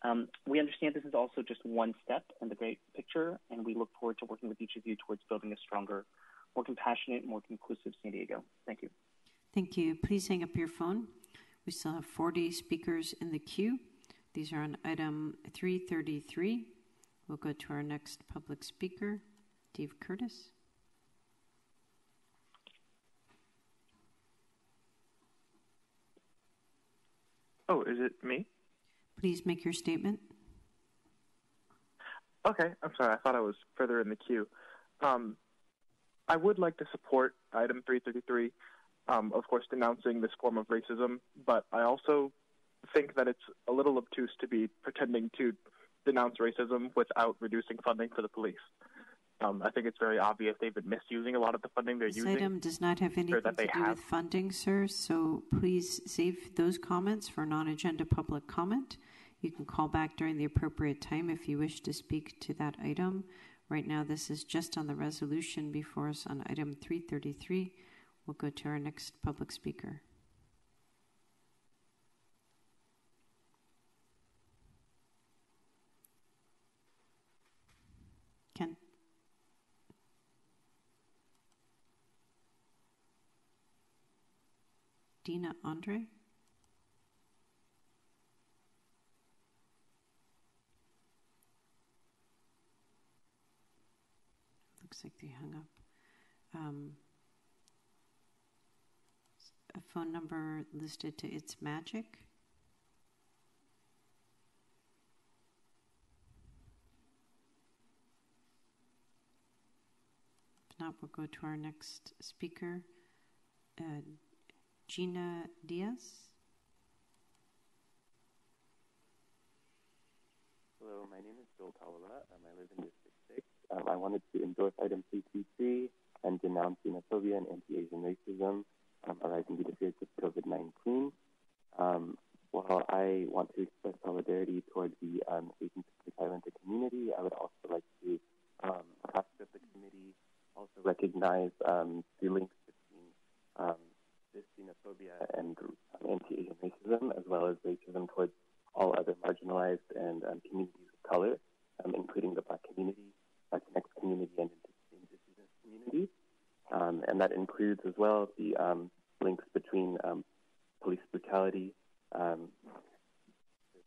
Um, we understand this is also just one step in the great picture, and we look forward to working with each of you towards building a stronger, more compassionate, more inclusive San Diego. Thank you. Thank you. Please hang up your phone. We still have 40 speakers in the queue. These are on item 333. We'll go to our next public speaker, Dave Curtis. Oh, is it me? Please make your statement. Okay, I'm sorry. I thought I was further in the queue. Um, I would like to support item 333, um, of course, denouncing this form of racism, but I also think that it's a little obtuse to be pretending to denounce racism without reducing funding for the police. Um, I think it's very obvious they've been misusing a lot of the funding they're this using. item does not have anything to do have. with funding, sir, so please save those comments for non-agenda public comment. You can call back during the appropriate time if you wish to speak to that item. Right now, this is just on the resolution before us on item 333. We'll go to our next public speaker. Ken. Dina Andre. Looks like they hung up. Um, a phone number listed to It's Magic. If not, we'll go to our next speaker, uh, Gina Diaz. Hello, my name is Bill Talala. Um, I live in 6. Um, I wanted to endorse item 333 and denounce xenophobia and anti-Asian racism um, arising due to fears of COVID-19. Um, while I want to express solidarity towards the um, Asian Pacific Islander community, I would also like to um, ask that the committee also recognize um, the links between um, this xenophobia and anti-Asian racism, as well as racism towards all other marginalized and um, communities of color, including the Black community, Latinx community, and Indigenous community. Um, and that includes as well the um, links between um, police brutality, um,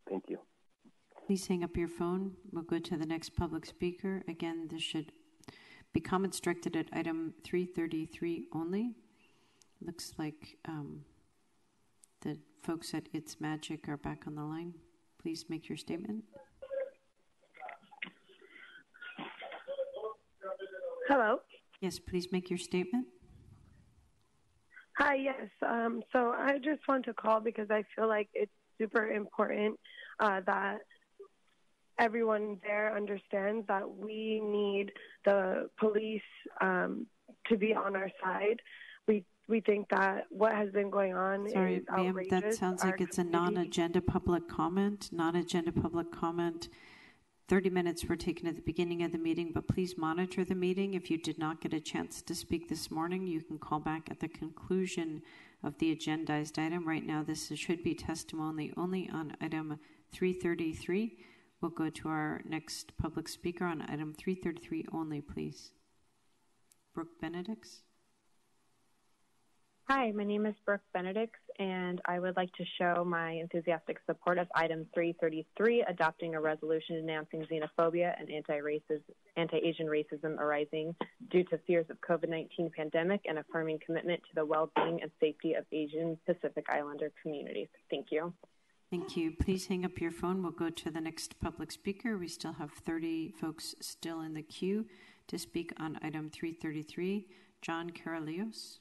Thank you. Please hang up your phone. We'll go to the next public speaker. Again, this should be comments directed at item 333 only. Looks like um, the folks at It's Magic are back on the line. Please make your statement. Hello. Yes, please make your statement. Hi, yes. Um, so I just want to call because I feel like it's super important uh, that everyone there understands that we need the police um, to be on our side. We we think that what has been going on Sorry, is ma'am, that sounds Our like it's a non-agenda public comment. Non-agenda public comment. 30 minutes were taken at the beginning of the meeting, but please monitor the meeting. If you did not get a chance to speak this morning, you can call back at the conclusion of the agendized item. Right now, this should be testimony only on item 333. We'll go to our next public speaker on item 333 only, please. Brooke Benedicts. Hi, my name is Brooke Benedicts, and I would like to show my enthusiastic support of item 333, adopting a resolution denouncing xenophobia and anti-Asian racism arising due to fears of COVID-19 pandemic and affirming commitment to the well-being and safety of Asian Pacific Islander communities. Thank you. Thank you. Please hang up your phone. We'll go to the next public speaker. We still have 30 folks still in the queue to speak on item 333. John Caralios.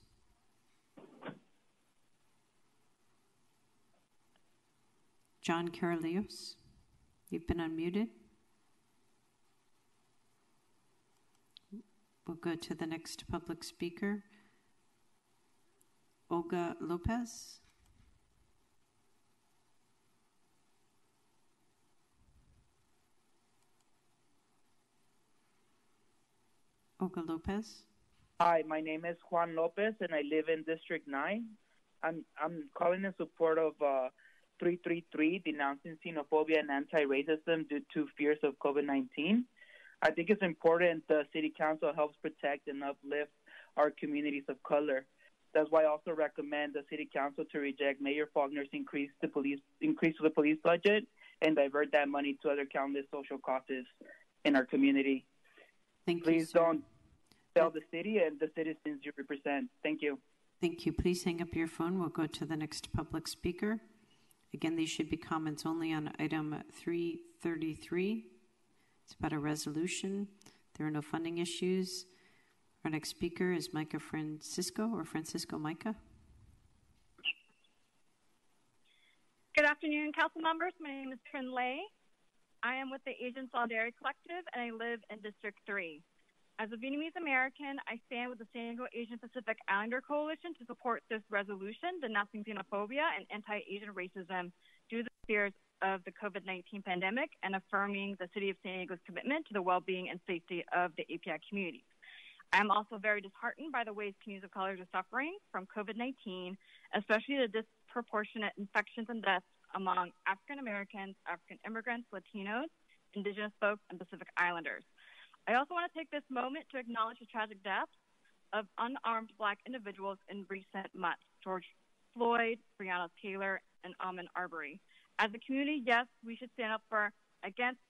John Caralios, you've been unmuted. We'll go to the next public speaker. Olga Lopez. Olga Lopez. Hi, my name is Juan Lopez, and I live in District 9. I'm I'm calling in support of uh, 333, denouncing xenophobia and anti-racism due to fears of COVID-19. I think it's important the City Council helps protect and uplift our communities of color. That's why I also recommend the City Council to reject Mayor Faulconer's increase the police increase to the police budget and divert that money to other countless social causes in our community. Thank Please you. don't fail the city and the citizens you represent. Thank you. Thank you. Please hang up your phone. We'll go to the next public speaker. Again, these should be comments only on item 333. It's about a resolution. There are no funding issues. Our next speaker is Micah Francisco or Francisco Micah. Good afternoon, council members. My name is Trin Lay. I am with the Asian Solidarity Collective and I live in District 3. As a Vietnamese American, I stand with the San Diego Asian Pacific Islander Coalition to support this resolution denouncing xenophobia and anti Asian racism due to the fears of the COVID 19 pandemic and affirming the City of San Diego's commitment to the well being and safety of the API community. I am also very disheartened by the ways communities of color are suffering from COVID 19, especially the disproportionate infections and deaths among African Americans, African immigrants, Latinos, Indigenous folks, and Pacific Islanders. I also want to take this moment to acknowledge the tragic deaths of unarmed black individuals in recent months George Floyd, Breonna Taylor, and Ahmaud Arbery. As a community, yes, we should stand up for against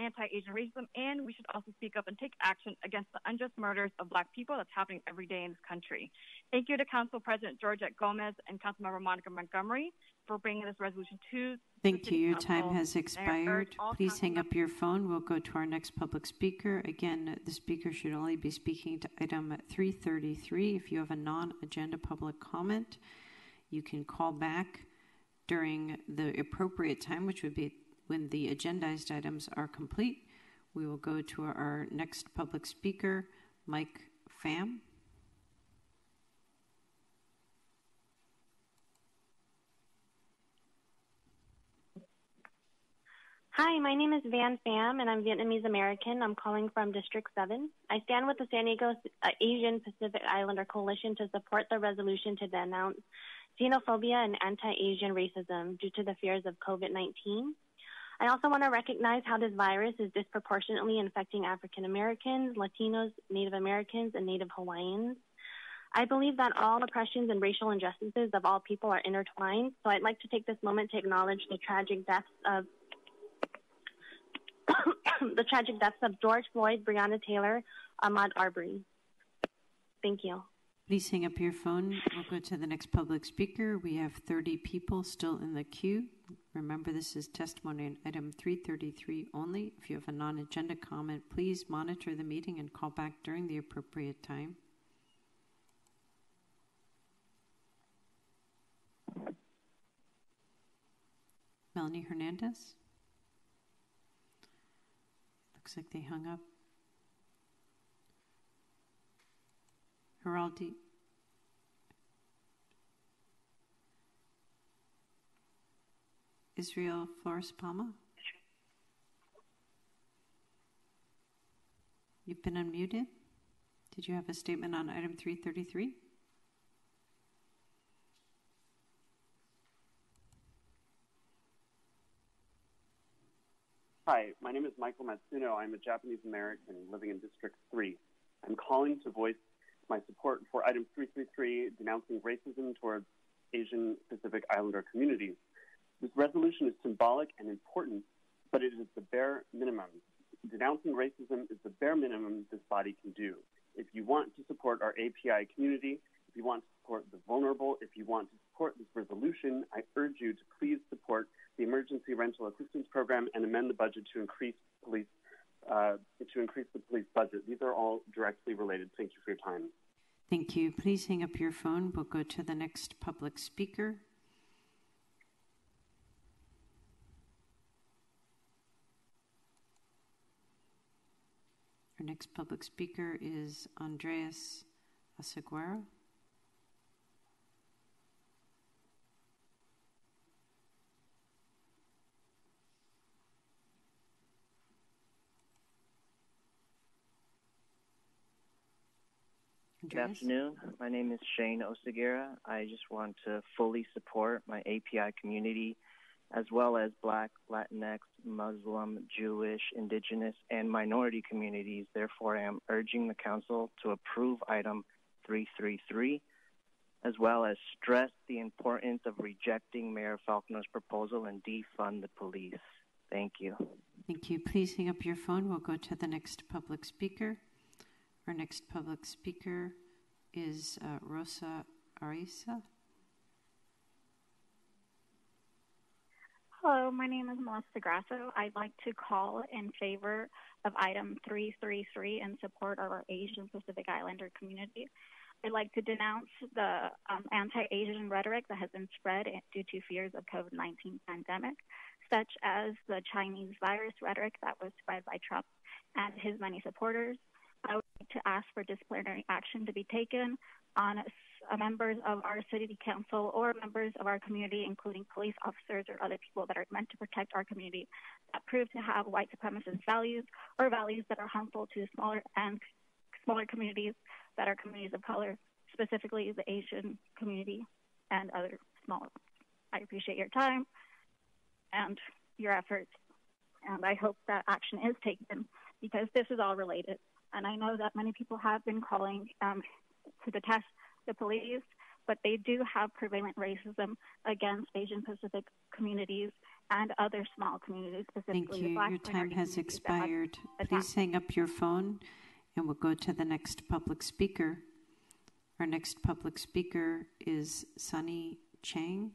anti-Asian racism, and we should also speak up and take action against the unjust murders of black people that's happening every day in this country. Thank you to Council President Georgette Gomez and Councilmember Monica Montgomery for bringing this resolution to Thank you. Your Council. time has And I urge expired. Please hang up your phone. We'll go to our next public speaker. Again, the speaker should only be speaking to item 333. If you have a non agenda public comment, you can call back during the appropriate time, which would be when the agendized items are complete. We will go to our next public speaker, Mike Pham. Hi, my name is Van Pham, and I'm Vietnamese American. I'm calling from District 7. I stand with the San Diego uh, Asian Pacific Islander Coalition to support the resolution to denounce xenophobia and anti Asian racism due to the fears of COVID 19. I also want to recognize how this virus is disproportionately infecting African Americans, Latinos, Native Americans, and Native Hawaiians. I believe that all oppressions and racial injustices of all people are intertwined. So I'd like to take this moment to acknowledge the tragic deaths of the tragic deaths of George Floyd, Breonna Taylor, Ahmaud Arbery. Thank you. Please hang up your phone. We'll go to the next public speaker. We have 30 people still in the queue. Remember, this is testimony on item 333 only. If you have a non agenda comment, please monitor the meeting and call back during the appropriate time. Melanie Hernandez? Looks like they hung up. Geraldi. Israel Flores Palma? You've been unmuted. Did you have a statement on item 333? Hi, my name is Michael Matsuno. I'm a Japanese American living in District 3. I'm calling to voice my support for item 333 denouncing racism towards Asian Pacific Islander communities. This resolution is symbolic and important, but it is the bare minimum. Denouncing racism is the bare minimum this body can do. If you want to support our API community, if you want to support the vulnerable, if you want to support this resolution, I urge you to please support the Emergency Rental Assistance Program and amend the budget to increase police uh, to increase the police budget. These are all directly related. Thank you for your time. Thank you. Please hang up your phone. We'll go to the next public speaker. Our next public speaker is Andreas Asaguero. Good afternoon. My name is Shane Oseguera. I just want to fully support my API community as well as Black, Latinx, Muslim, Jewish, Indigenous, and minority communities. Therefore, I am urging the Council to approve item 333, as well as stress the importance of rejecting Mayor Faulconer's proposal and defund the police. Thank you. Thank you. Please hang up your phone. We'll go to the next public speaker. Our next public speaker is uh, Rosa Arisa. Hello, my name is Melissa Grasso. I'd like to call in favor of item 333 in support of our Asian Pacific Islander community. I'd like to denounce the um, anti-Asian rhetoric that has been spread due to fears of COVID-19 pandemic, such as the Chinese virus rhetoric that was spread by Trump and his many supporters. I would like to ask for disciplinary action to be taken on members of our city council or members of our community, including police officers or other people that are meant to protect our community, that prove to have white supremacist values or values that are harmful to smaller and smaller communities that are communities of color, specifically the Asian community and other smaller. I appreciate your time and your efforts, and I hope that action is taken because this is all related. And I know that many people have been calling um, to detest the police, but they do have prevalent racism against Asian Pacific communities and other small communities, specifically Thank you. Black Your time has expired. Please hang up your phone and we'll go to the next public speaker. Our next public speaker is Sunny Chang.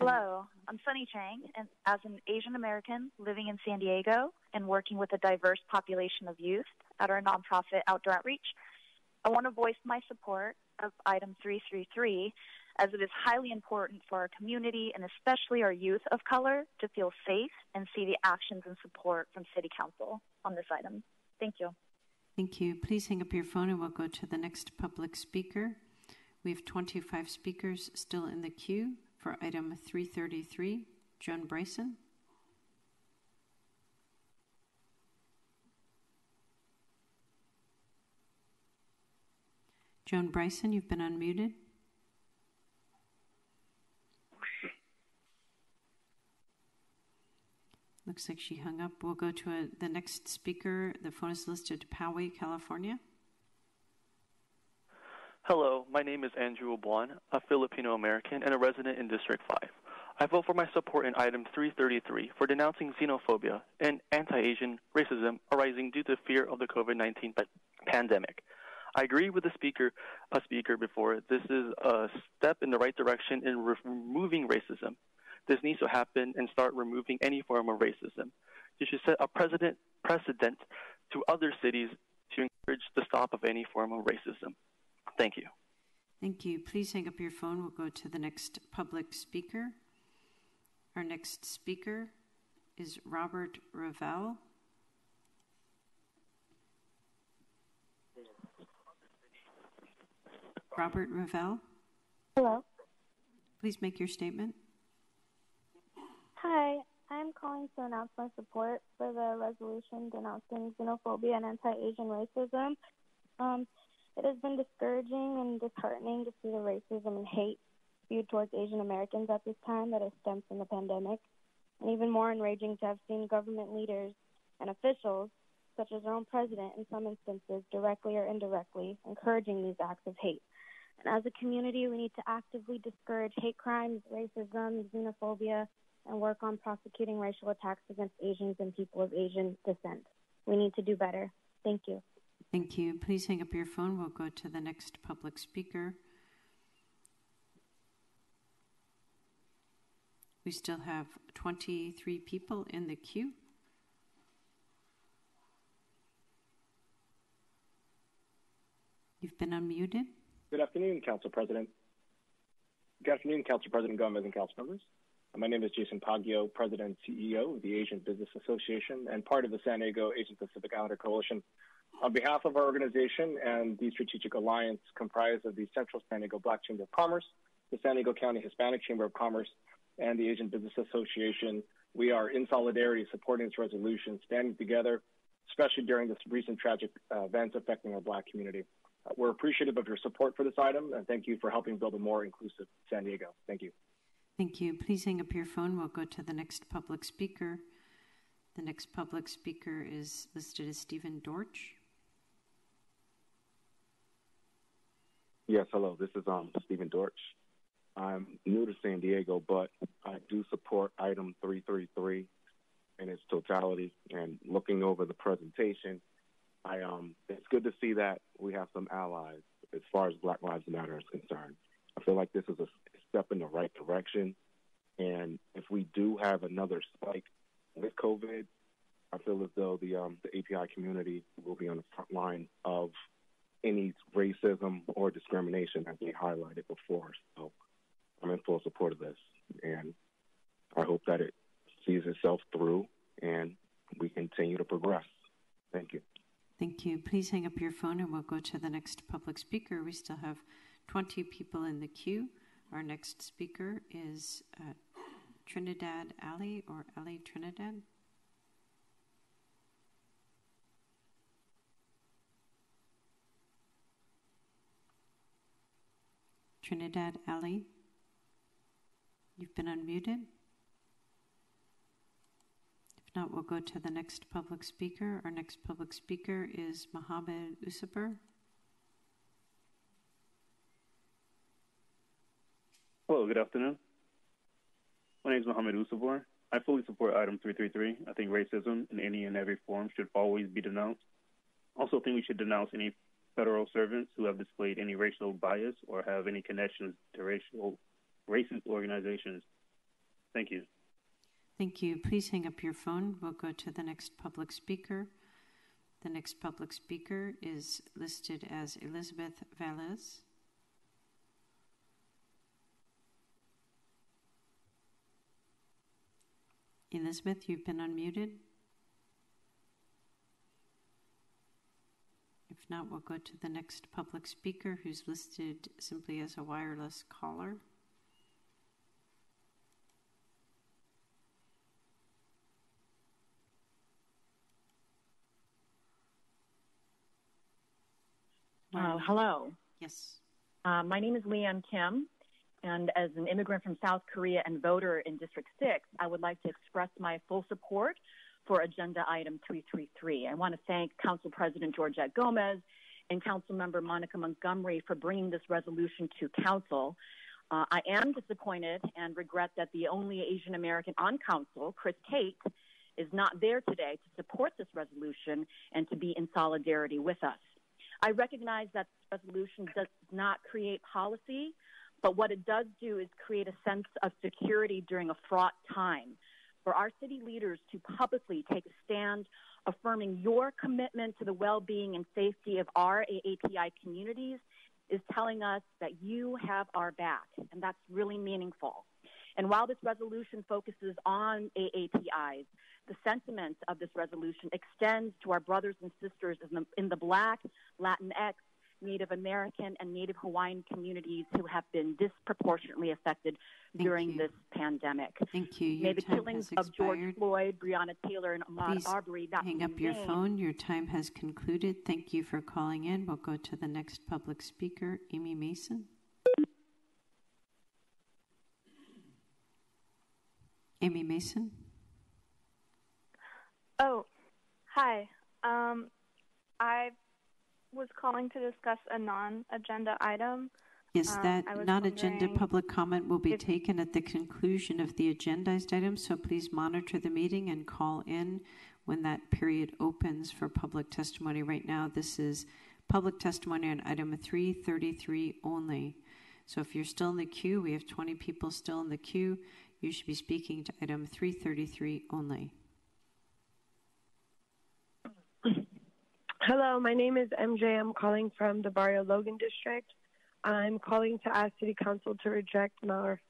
Hello, I'm Sunny Chang, and as an Asian American living in San Diego and working with a diverse population of youth at our nonprofit Outdoor Outreach, I want to voice my support of item 333 as it is highly important for our community and especially our youth of color to feel safe and see the actions and support from City Council on this item. Thank you. Thank you. Please hang up your phone and we'll go to the next public speaker. We have 25 speakers still in the queue for item 333, Joan Bryson. Joan Bryson, you've been unmuted. Looks like she hung up. We'll go to a, the next speaker. The phone is listed to Poway, California. Hello, my name is Andrew Obwan, a Filipino American and a resident in District 5. I vote for my support in item 333 for denouncing xenophobia and anti-Asian racism arising due to fear of the COVID-19 pandemic. I agree with the speaker, a speaker before. This is a step in the right direction in re- removing racism. This needs to happen and start removing any form of racism. You should set a precedent precedent to other cities to encourage the stop of any form of racism. Thank you. Thank you. Please hang up your phone. We'll go to the next public speaker. Our next speaker is Robert Ravel. Robert Ravel. Hello. Please make your statement. Hi, I'm calling to announce my support for the resolution denouncing xenophobia and anti-Asian racism. Um, it has been discouraging and disheartening to see the racism and hate spewed towards Asian Americans at this time that has stemmed from the pandemic, and even more enraging to have seen government leaders and officials, such as our own president in some instances, directly or indirectly, encouraging these acts of hate. And as a community, we need to actively discourage hate crimes, racism, xenophobia, and work on prosecuting racial attacks against Asians and people of Asian descent. We need to do better. Thank you. Thank you. Please hang up your phone. We'll go to the next public speaker. We still have 23 people in the queue. You've been unmuted. Good afternoon, Council President. Good afternoon, Council President Gomez and Council members. My name is Jason Paguio, President and CEO of the Asian Business Association and part of the San Diego Asian Pacific Islander Coalition. On behalf of our organization and the Strategic Alliance comprised of the Central San Diego Black Chamber of Commerce, the San Diego County Hispanic Chamber of Commerce, and the Asian Business Association, we are in solidarity supporting this resolution, standing together, especially during this recent tragic uh, events affecting our Black community. Uh, we're appreciative of your support for this item, and thank you for helping build a more inclusive San Diego. Thank you. Thank you. Please hang up your phone. We'll go to the next public speaker. The next public speaker is listed as Stephen Dortch. Yes, hello. This is um, Stephen Dortch. I'm new to San Diego, but I do support item 333 in its totality. And looking over the presentation, I um, it's good to see that we have some allies as far as Black Lives Matter is concerned. I feel like this is a step in the right direction. And if we do have another spike with COVID, I feel as though the um, the API community will be on the front line of any racism or discrimination as we highlighted before. So I'm in full support of this, and I hope that it sees itself through and we continue to progress. Thank you. Thank you. Please hang up your phone and we'll go to the next public speaker. We still have 20 people in the queue. Our next speaker is uh, Trinidad Ali or Ali Trinidad. Trinidad Ali. You've been unmuted. If not, we'll go to the next public speaker. Our next public speaker is Mohammed Usaber. Hello, good afternoon. My name is Mohammed Usabor. I fully support item 333. I think racism in any and every form should always be denounced. Also think we should denounce any federal servants who have displayed any racial bias or have any connections to racial racist organizations. Thank you. Thank you. Please hang up your phone. We'll go to the next public speaker. The next public speaker is listed as Elizabeth Velez. Elizabeth, you've been unmuted. If not, we'll go to the next public speaker who's listed simply as a wireless caller. Uh, hello. Yes. Uh, my name is Leanne Kim, and as an immigrant from South Korea and voter in District 6, I would like to express my full support for Agenda Item 333. I want to thank Council President Georgette Gomez and Council Member Monica Montgomery for bringing this resolution to Council. Uh, I am disappointed and regret that the only Asian American on Council, Chris Cate, is not there today to support this resolution and to be in solidarity with us. I recognize that this resolution does not create policy, but what it does do is create a sense of security during a fraught time. For our city leaders to publicly take a stand affirming your commitment to the well being and safety of our AAPI communities is telling us that you have our back, and that's really meaningful. And while this resolution focuses on AAPIs, the sentiment of this resolution extends to our brothers and sisters in the, in the Black, Latinx, Native American, and Native Hawaiian communities who have been disproportionately affected Thank during you. this pandemic. Thank you. Your May the time killings has of George. Floyd, Breonna Taylor, and Ahmaud Please Arbery not hang up your named. phone. Your time has concluded. Thank you for calling in. We'll go to the next public speaker, Amy Mason. Amy Mason. Oh, hi. Um, I was calling to discuss a non-agenda item. Yes, Um, that non-agenda public comment will be taken at the conclusion of the agendized item, so please monitor the meeting and call in when that period opens for public testimony. Right now, this is public testimony on item 333 only. So if you're still in the queue, we have 20 people still in the queue. You should be speaking to item 333 only. Hello, my name is MJ. I'm calling from the Barrio Logan district. I'm calling to ask City Council to reject Mayor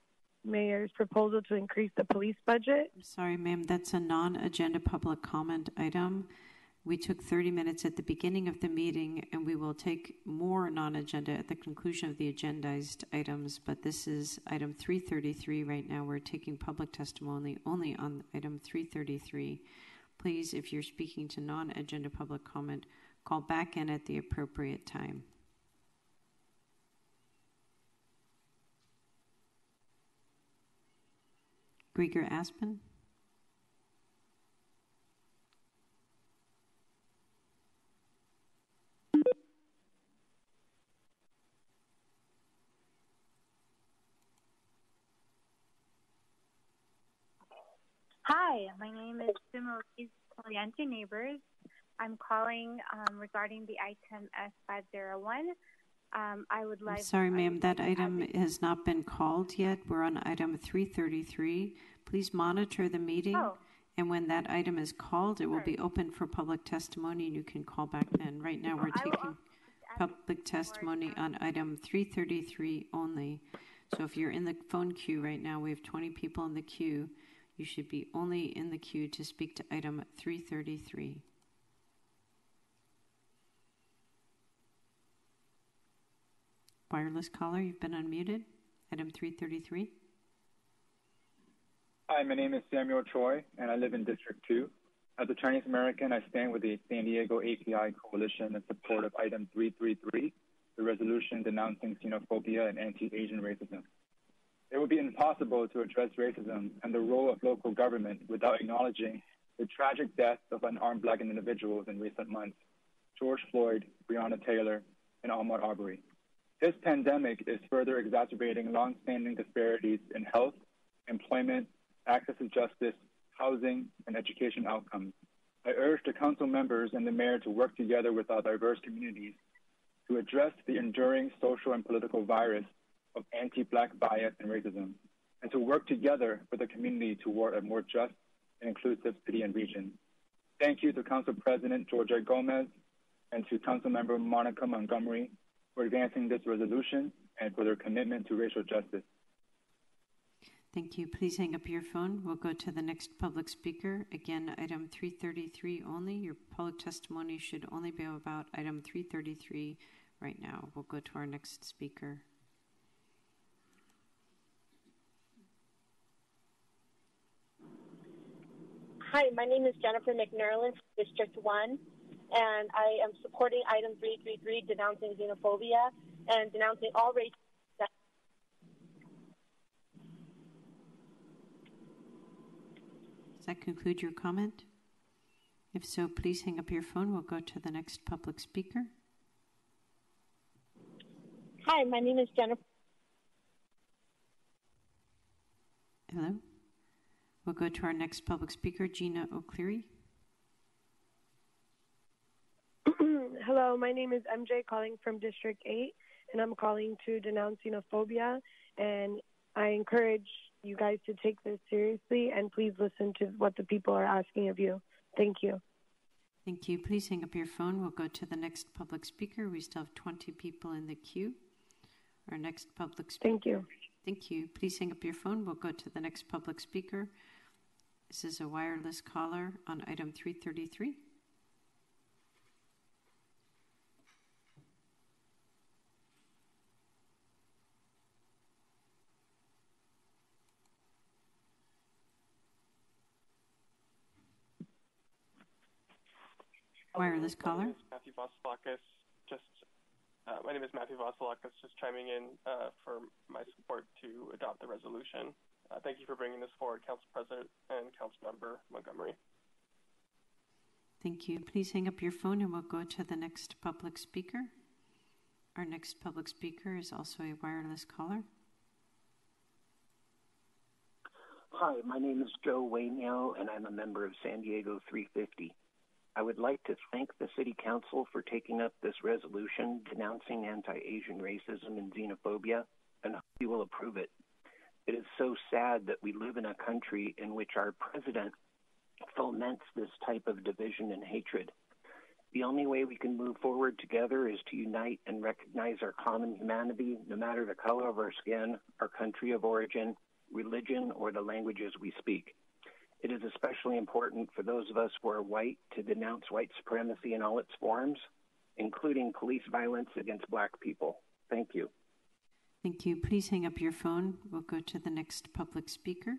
Mayor's proposal to increase the police budget. I'm sorry, ma'am, that's a non-agenda public comment item. We took 30 minutes at the beginning of the meeting, and we will take more non-agenda at the conclusion of the agendized items, but this is item 333 right now. We're taking public testimony only on item 333. Please, if you're speaking to non-agenda public comment, call back in at the appropriate time. Grieger Aspen? Hi, my name is Sumilise Poliente Neighbors. I'm calling um, regarding the item S501. Um, I would like. I'm sorry, ma'am, that item has not been called yet. We're on item 333. Please monitor the meeting. Oh. And when that item is called, it will be open for public testimony and you can call back then. Right now, we're I taking public testimony on item 333 only. So if you're in the phone queue right now, we have 20 people in the queue. You should be only in the queue to speak to item 333. Wireless caller, you've been unmuted. Item 333. Hi, my name is Samuel Choi, and I live in District 2. As a Chinese American, I stand with the San Diego API Coalition in support of item 333, the resolution denouncing xenophobia and anti-Asian racism. It would be impossible to address racism and the role of local government without acknowledging the tragic deaths of unarmed black individuals in recent months, George Floyd, Breonna Taylor, and Ahmaud Arbery. This pandemic is further exacerbating longstanding disparities in health, employment, access to justice, housing, and education outcomes. I urge the council members and the mayor to work together with our diverse communities to address the enduring social and political virus of anti-black bias and racism, and to work together with the community toward a more just and inclusive city and region. Thank you to Council President Georgia Gomez and to Council Member Monica Montgomery for advancing this resolution and for their commitment to racial justice. Thank you. Please hang up your phone. We'll go to the next public speaker. Again, item 333 only. Your public testimony should only be about item 333 right now. We'll go to our next speaker. Hi, my name is Jennifer McNerlin, District 1, and I am supporting item 333 denouncing xenophobia and denouncing all race. Does that conclude your comment? If so, please hang up your phone. We'll go to the next public speaker. Hi, my name is Jennifer. Hello. We'll go to our next public speaker, Gina O'Cleary. Hello, my name is MJ calling from District 8, and I'm calling to denounce xenophobia. And I encourage you guys to take this seriously and please listen to what the people are asking of you. Thank you. Thank you. Please hang up your phone. We'll go to the next public speaker. We still have 20 people in the queue. Our next public speaker. Thank you. Thank you. Please hang up your phone. We'll go to the next public speaker. This is a wireless caller on item 333. Wireless caller. Matthew Vasilakis. Just uh, my name is Matthew Vasilakis. Just chiming in uh, for my support to adopt the resolution. Uh, thank you for bringing this forward, Council President and Council Member Montgomery. Thank you. Please hang up your phone and we'll go to the next public speaker. Our next public speaker is also a wireless caller. Hi, my name is Joe Wayneo, and I'm a member of San Diego 350. I would like to thank the City Council for taking up this resolution denouncing anti Asian racism and xenophobia, and hope you will approve it. It is so sad that we live in a country in which our president foments this type of division and hatred. The only way we can move forward together is to unite and recognize our common humanity, no matter the color of our skin, our country of origin, religion, or the languages we speak. It is especially important for those of us who are white to denounce white supremacy in all its forms, including police violence against black people. Thank you. Thank you. Please hang up your phone. We'll go to the next public speaker.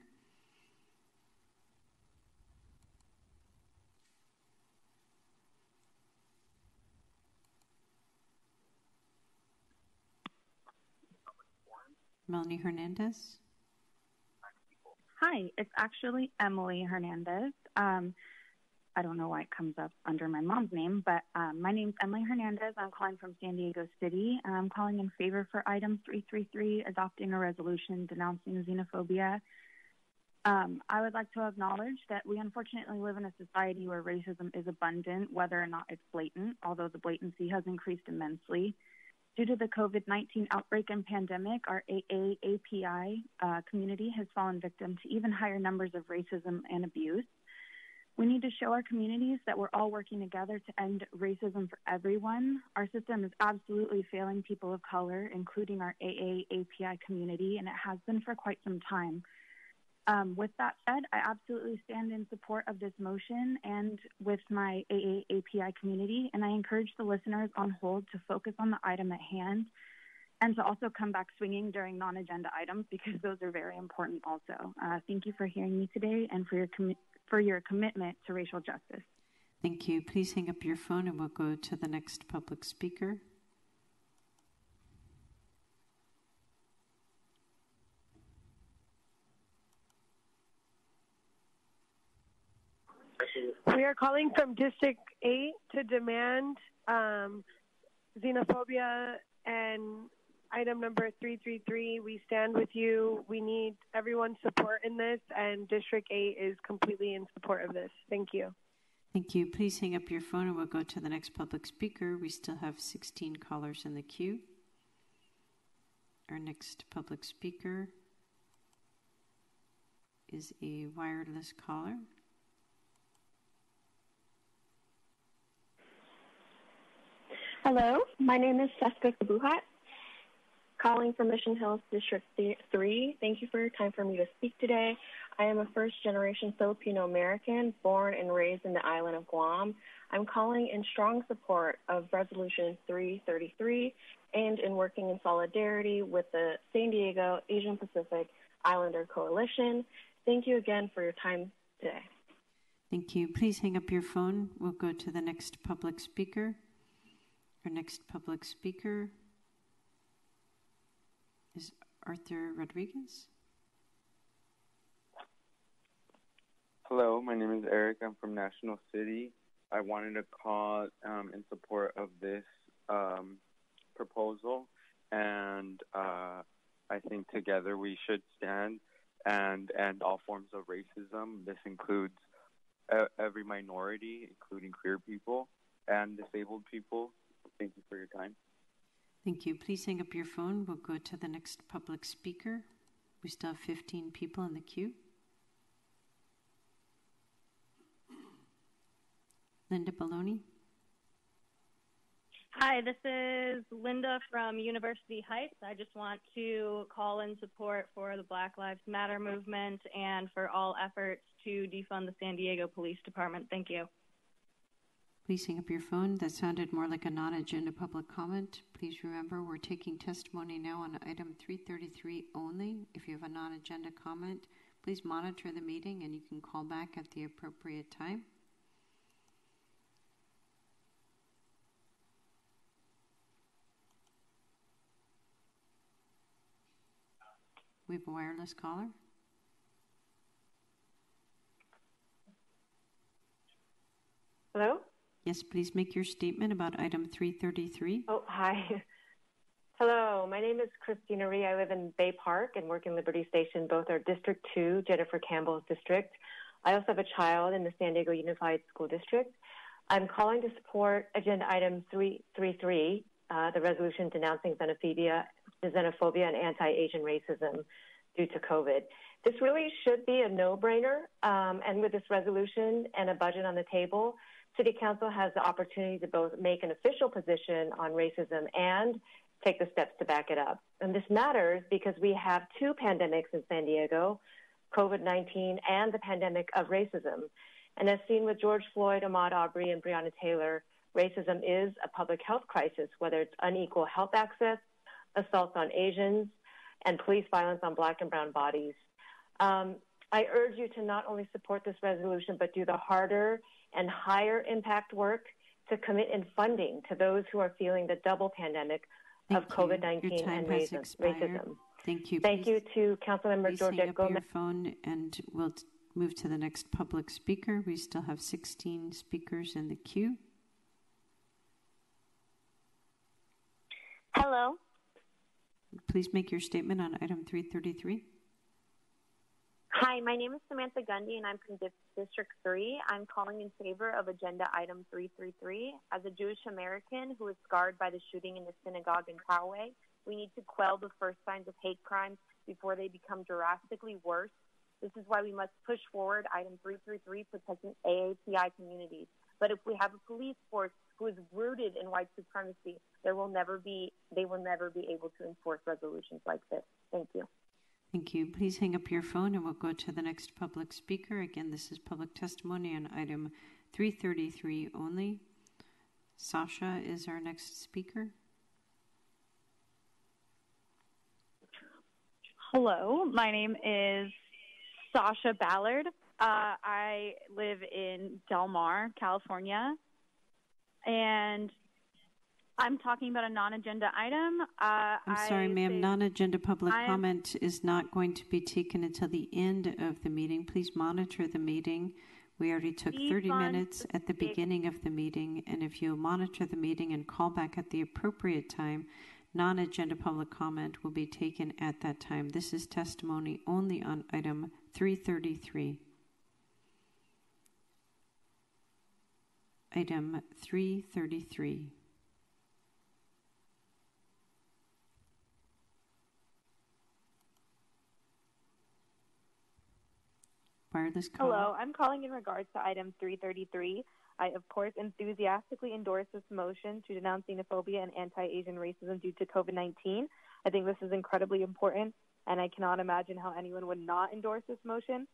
Melanie Hernandez. Hi, it's actually Emily Hernandez. Um, I don't know why it comes up under my mom's name, but um, my name's Emily Hernandez. I'm calling from San Diego City, I'm calling in favor for item 333, adopting a resolution denouncing xenophobia. Um, I would like to acknowledge that we unfortunately live in a society where racism is abundant, whether or not it's blatant, although the blatancy has increased immensely. Due to the COVID 19 outbreak and pandemic, our AAAPI uh, community has fallen victim to even higher numbers of racism and abuse. We need to show our communities that we're all working together to end racism for everyone. Our system is absolutely failing people of color, including our AAAPI community, and it has been for quite some time. Um, with that said, I absolutely stand in support of this motion and with my AAAPI community, and I encourage the listeners on hold to focus on the item at hand and to also come back swinging during non agenda items because those are very important also. Uh, thank you for hearing me today and for your, com- for your commitment to racial justice. Thank you. Please hang up your phone and we'll go to the next public speaker. We are calling from District 8 to demand um, xenophobia and item number 333. We stand with you. We need everyone's support in this, and District 8 is completely in support of this. Thank you. Thank you. Please hang up your phone and we'll go to the next public speaker. We still have 16 callers in the queue. Our next public speaker is a wireless caller. Hello, my name is Seska Kabuhat, calling from Mission Hills District 3. Thank you for your time for me to speak today. I am a first generation Filipino American born and raised in the island of Guam. I'm calling in strong support of Resolution 333 and in working in solidarity with the San Diego Asian Pacific Islander Coalition. Thank you again for your time today. Thank you. Please hang up your phone. We'll go to the next public speaker. Our next public speaker is Arthur Rodriguez. Hello, my name is Eric. I'm from National City. I wanted to call um, in support of this um, proposal, and uh, I think together we should stand and end all forms of racism. This includes every minority, including queer people and disabled people. Thank you for your time. Thank you. Please hang up your phone. We'll go to the next public speaker. We still have 15 people in the queue. Linda Baloney. Hi, this is Linda from University Heights. I just want to call in support for the Black Lives Matter movement and for all efforts to defund the San Diego Police Department. Thank you. Please hang up your phone. That sounded more like a non agenda public comment. Please remember we're taking testimony now on item 333 only. If you have a non agenda comment, please monitor the meeting and you can call back at the appropriate time. We have a wireless caller. Hello? Yes, please make your statement about item 333. Oh, hi. Hello, my name is Christina Ree. I live in Bay Park and work in Liberty Station. Both are District 2, Jennifer Campbell's district. I also have a child in the San Diego Unified School District. I'm calling to support agenda item 333, uh, the resolution denouncing xenophobia xenophobia and anti-Asian racism due to COVID. This really should be a no-brainer. Um, and with this resolution and a budget on the table, City Council has the opportunity to both make an official position on racism and take the steps to back it up. And this matters because we have two pandemics in San Diego, COVID-19 and the pandemic of racism. And as seen with George Floyd, Ahmaud Arbery, and Breonna Taylor, racism is a public health crisis, whether it's unequal health access, assaults on Asians, and police violence on black and brown bodies. Um, I urge you to not only support this resolution, but do the harder and higher impact work to commit in funding to those who are feeling the double pandemic Thank of COVID 19 and racism. Thank you. Thank please, you to Councilmember Georgette Gomez. your phone and we'll t- move to the next public speaker. We still have 16 speakers in the queue. Hello. Please make your statement on item 333. Hi, my name is Samantha Gundy, and I'm from District 3. I'm calling in favor of agenda item 333. As a Jewish American who is scarred by the shooting in the synagogue in Poway, we need to quell the first signs of hate crimes before they become drastically worse. This is why we must push forward item 333, protecting AAPI communities. But if we have a police force who is rooted in white supremacy, there will never be they will never be able to enforce resolutions like this. Thank you. Thank you. Please hang up your phone and we'll go to the next public speaker. Again, this is public testimony on item 333 only. Sasha is our next speaker. Hello, my name is Sasha Ballard. Uh, I live in Del Mar, California and I'm talking about a non-agenda item. Uh, I'm sorry, ma'am. Non-agenda public I'm, comment is not going to be taken until the end of the meeting. Please monitor the meeting. We already took 30 minutes at the beginning of the meeting, and if you monitor the meeting and call back at the appropriate time, non-agenda public comment will be taken at that time. This is testimony only on item 333. Item 333. Wireless call. Hello, I'm calling in regards to item 333. I, of course, enthusiastically endorse this motion to denounce xenophobia and anti Asian racism due to COVID 19. I think this is incredibly important, and I cannot imagine how anyone would not endorse this motion.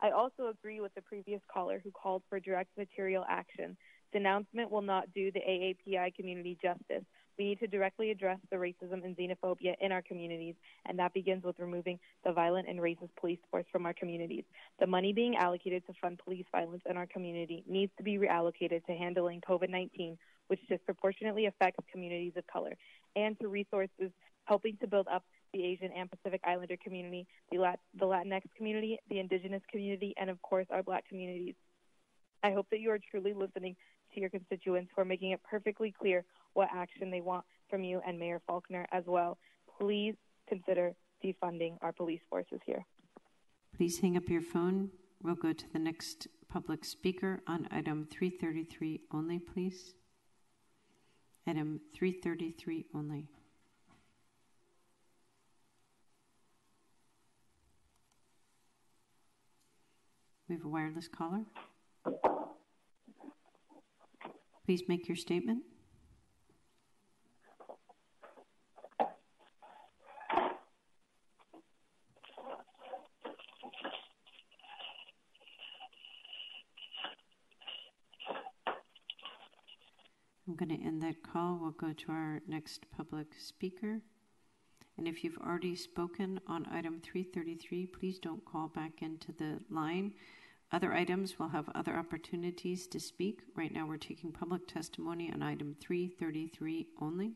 I also agree with the previous caller who called for direct material action denouncement will not do the AAPI community justice. We need to directly address the racism and xenophobia in our communities, and that begins with removing the violent and racist police force from our communities. The money being allocated to fund police violence in our community needs to be reallocated to handling COVID 19, which disproportionately affects communities of color, and to resources helping to build up the Asian and Pacific Islander community, the, Lat- the Latinx community, the Indigenous community, and of course our Black communities. I hope that you are truly listening to your constituents who are making it perfectly clear what action they want from you and Mayor Faulconer as well. Please consider defunding our police forces here. Please hang up your phone. We'll go to the next public speaker on item 333 only, please. Item 333 only. We have a wireless caller. Please make your statement. I'm going to end that call. We'll go to our next public speaker. And if you've already spoken on item 333, please don't call back into the line. Other items will have other opportunities to speak. Right now, we're taking public testimony on item 333 only.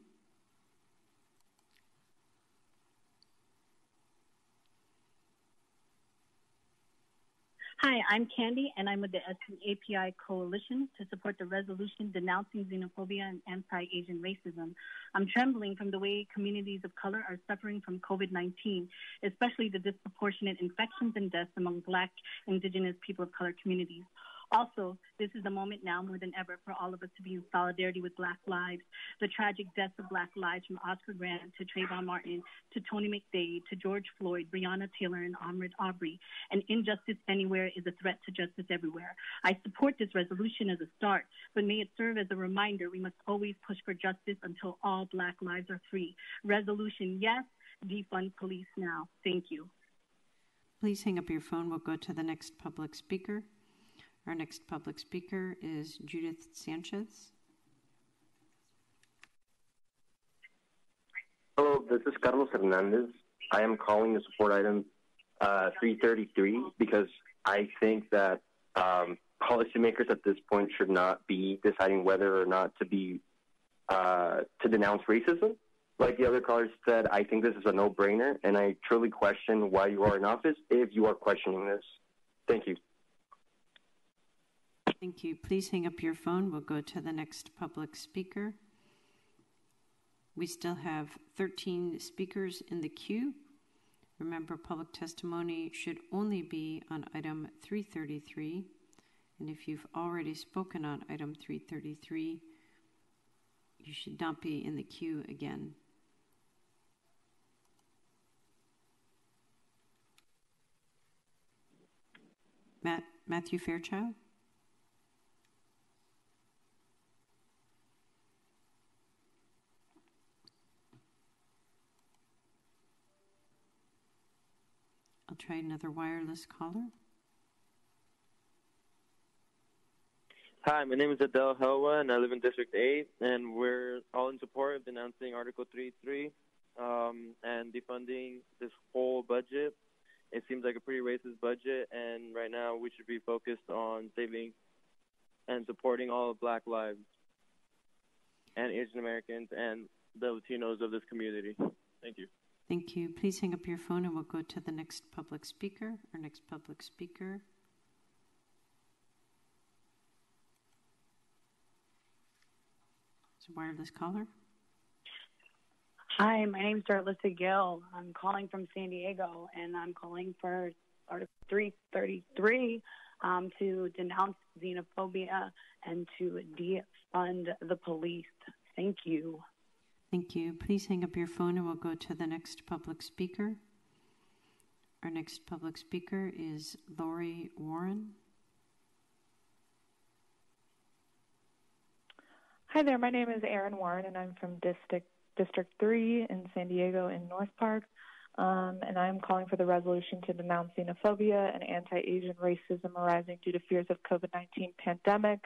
Hi, I'm Candy, and I'm with the API Coalition to support the resolution denouncing xenophobia and anti Asian racism. I'm trembling from the way communities of color are suffering from COVID 19, especially the disproportionate infections and deaths among Black, Indigenous, people of color communities. Also, this is the moment now more than ever for all of us to be in solidarity with Black lives. The tragic deaths of Black lives from Oscar Grant to Trayvon Martin to Tony McDade to George Floyd, Breonna Taylor, and Ahmaud Arbery. And injustice anywhere is a threat to justice everywhere. I support this resolution as a start, but may it serve as a reminder we must always push for justice until all Black lives are free. Resolution yes, defund police now. Thank you. Please hang up your phone. We'll go to the next public speaker. Our next public speaker is Judith Sanchez. Hello, this is Carlos Hernandez. I am calling to support item uh, 333 because I think that um, policymakers at this point should not be deciding whether or not to be uh, to denounce racism. Like the other callers said, I think this is a no-brainer, and I truly question why you are in office if you are questioning this. Thank you. Thank you. Please hang up your phone. We'll go to the next public speaker. We still have 13 speakers in the queue. Remember, public testimony should only be on item 333. And if you've already spoken on item 333, you should not be in the queue again. Matt, Matthew Fairchild? I'll try another wireless caller. Hi, my name is Adele Helwa, and I live in District 8, and we're all in support of denouncing Article 3.3 um, and defunding this whole budget. It seems like a pretty racist budget, and right now we should be focused on saving and supporting all of Black lives and Asian Americans and the Latinos of this community. Thank you. Thank you. Please hang up your phone and we'll go to the next public speaker. Our next public speaker. It's a wireless caller. Hi, my name is Darlissa Gill. I'm calling from San Diego, and I'm calling for Article 333 um, to denounce xenophobia and to defund the police. Thank you. Thank you. Please hang up your phone and we'll go to the next public speaker. Our next public speaker is Lori Warren. Hi there, my name is Erin Warren and I'm from District District 3 in San Diego in North Park. Um, and I'm calling for the resolution to denounce xenophobia and anti-Asian racism arising due to fears of COVID-19 pandemic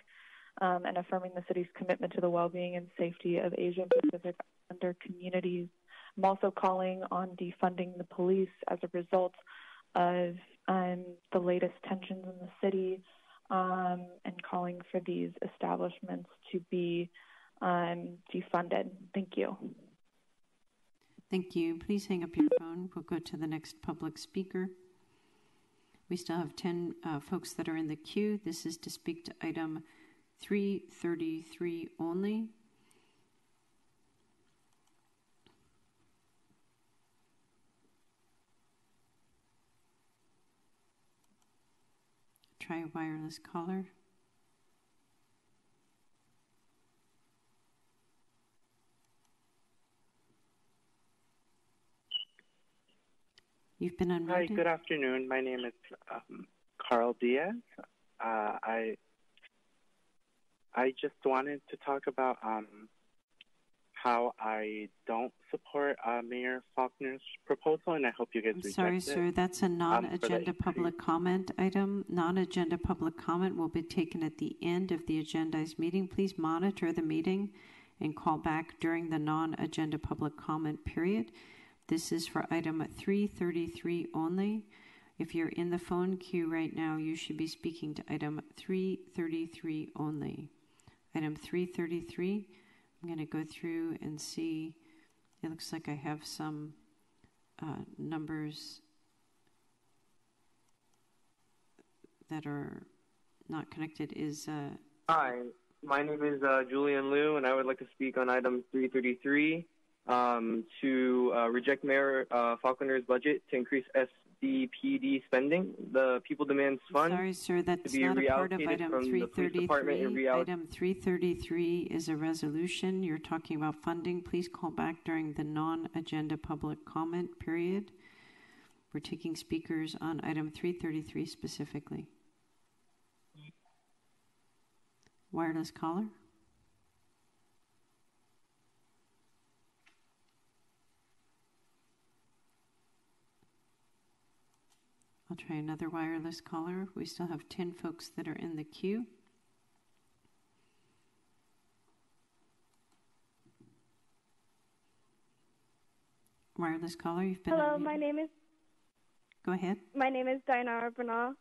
um, and affirming the city's commitment to the well-being and safety of Asian Pacific Islander communities. I'm also calling on defunding the police as a result of um, the latest tensions in the city um, and calling for these establishments to be um, defunded. Thank you. Thank you. Please hang up your phone. We'll go to the next public speaker. We still have 10 uh, folks that are in the queue. This is to speak to item 333 only. Try a wireless caller. You've been unmuted. Hi, good afternoon. My name is um, Carl Diaz. Uh, I I just wanted to talk about um, how I don't support uh, Mayor Faulconer's proposal, and I hope you guys I'm sorry, it. sir. That's a Um, non-agenda the- public comment item. Non-agenda public comment will be taken at the end of the agendized meeting. Please monitor the meeting and call back during the non-agenda public comment period. This is for item 333 only. If you're in the phone queue right now, you should be speaking to item 333 only. Item 333, I'm going to go through and see. It looks like I have some uh, numbers that are not connected. Is uh, Hi, my name is uh, Julian Liu, and I would like to speak on item 333 um, to uh, reject Mayor uh, Faulconer's budget to increase SDPD spending. The People Demands Fund sorry, sir, that's not a part of item from the police department and 333. Item 333 is a resolution. You're talking about funding. Please call back during the non-agenda public comment period. We're taking speakers on item 333 specifically. Wireless caller? I'll try another wireless caller. We still have 10 folks that are in the queue. Wireless caller, you've been. Hello, my name is Go ahead. my name is Dinara Bernal.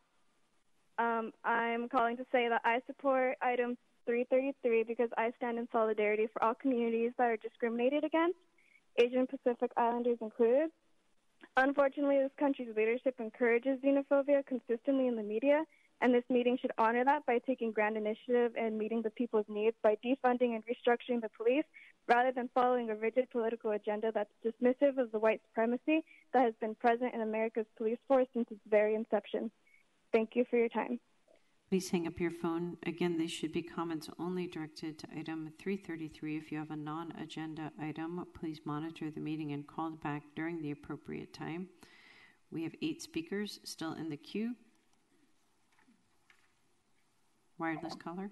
Um, I'm calling to say that I support item 333 because I stand in solidarity for all communities that are discriminated against, Asian Pacific Islanders included. Unfortunately, this country's leadership encourages xenophobia consistently in the media, and this meeting should honor that by taking grand initiative and meeting the people's needs by defunding and restructuring the police rather than following a rigid political agenda that's dismissive of the white supremacy that has been present in America's police force since its very inception. Thank you for your time. Please hang up your phone. Again, these should be comments only directed to item 333. If you have a non agenda item, please monitor the meeting and call back during the appropriate time. We have eight speakers still in the queue. Wireless caller.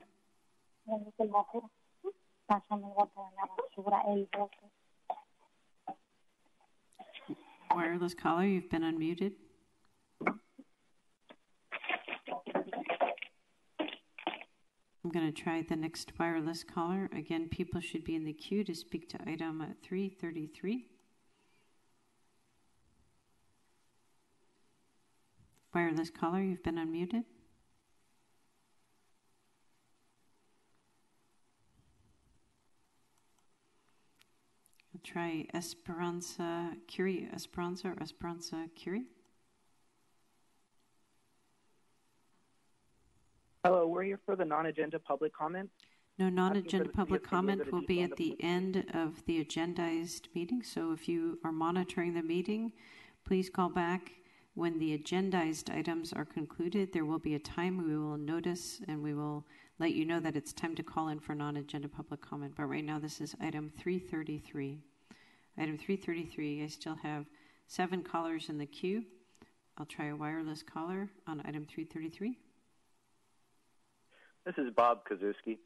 Wireless caller, you've been unmuted. I'm going to try the next wireless caller. Again, people should be in the queue to speak to item 333. Wireless caller, you've been unmuted. I'll try Esperanza Curie. Esperanza or Esperanza Curie. Hello, we're here for the non-agenda public comment. No, non-agenda public comment of San Diego to will be at the the end of the agendized meeting. So if you are monitoring the meeting, please call back when the agendized items are concluded. There will be a time we will notice and we will let you know that it's time to call in for non-agenda public comment. But right now, this is item 333. Item 333, I still have seven callers in the queue. I'll try a wireless caller on item 333. This is Bob Kazuski.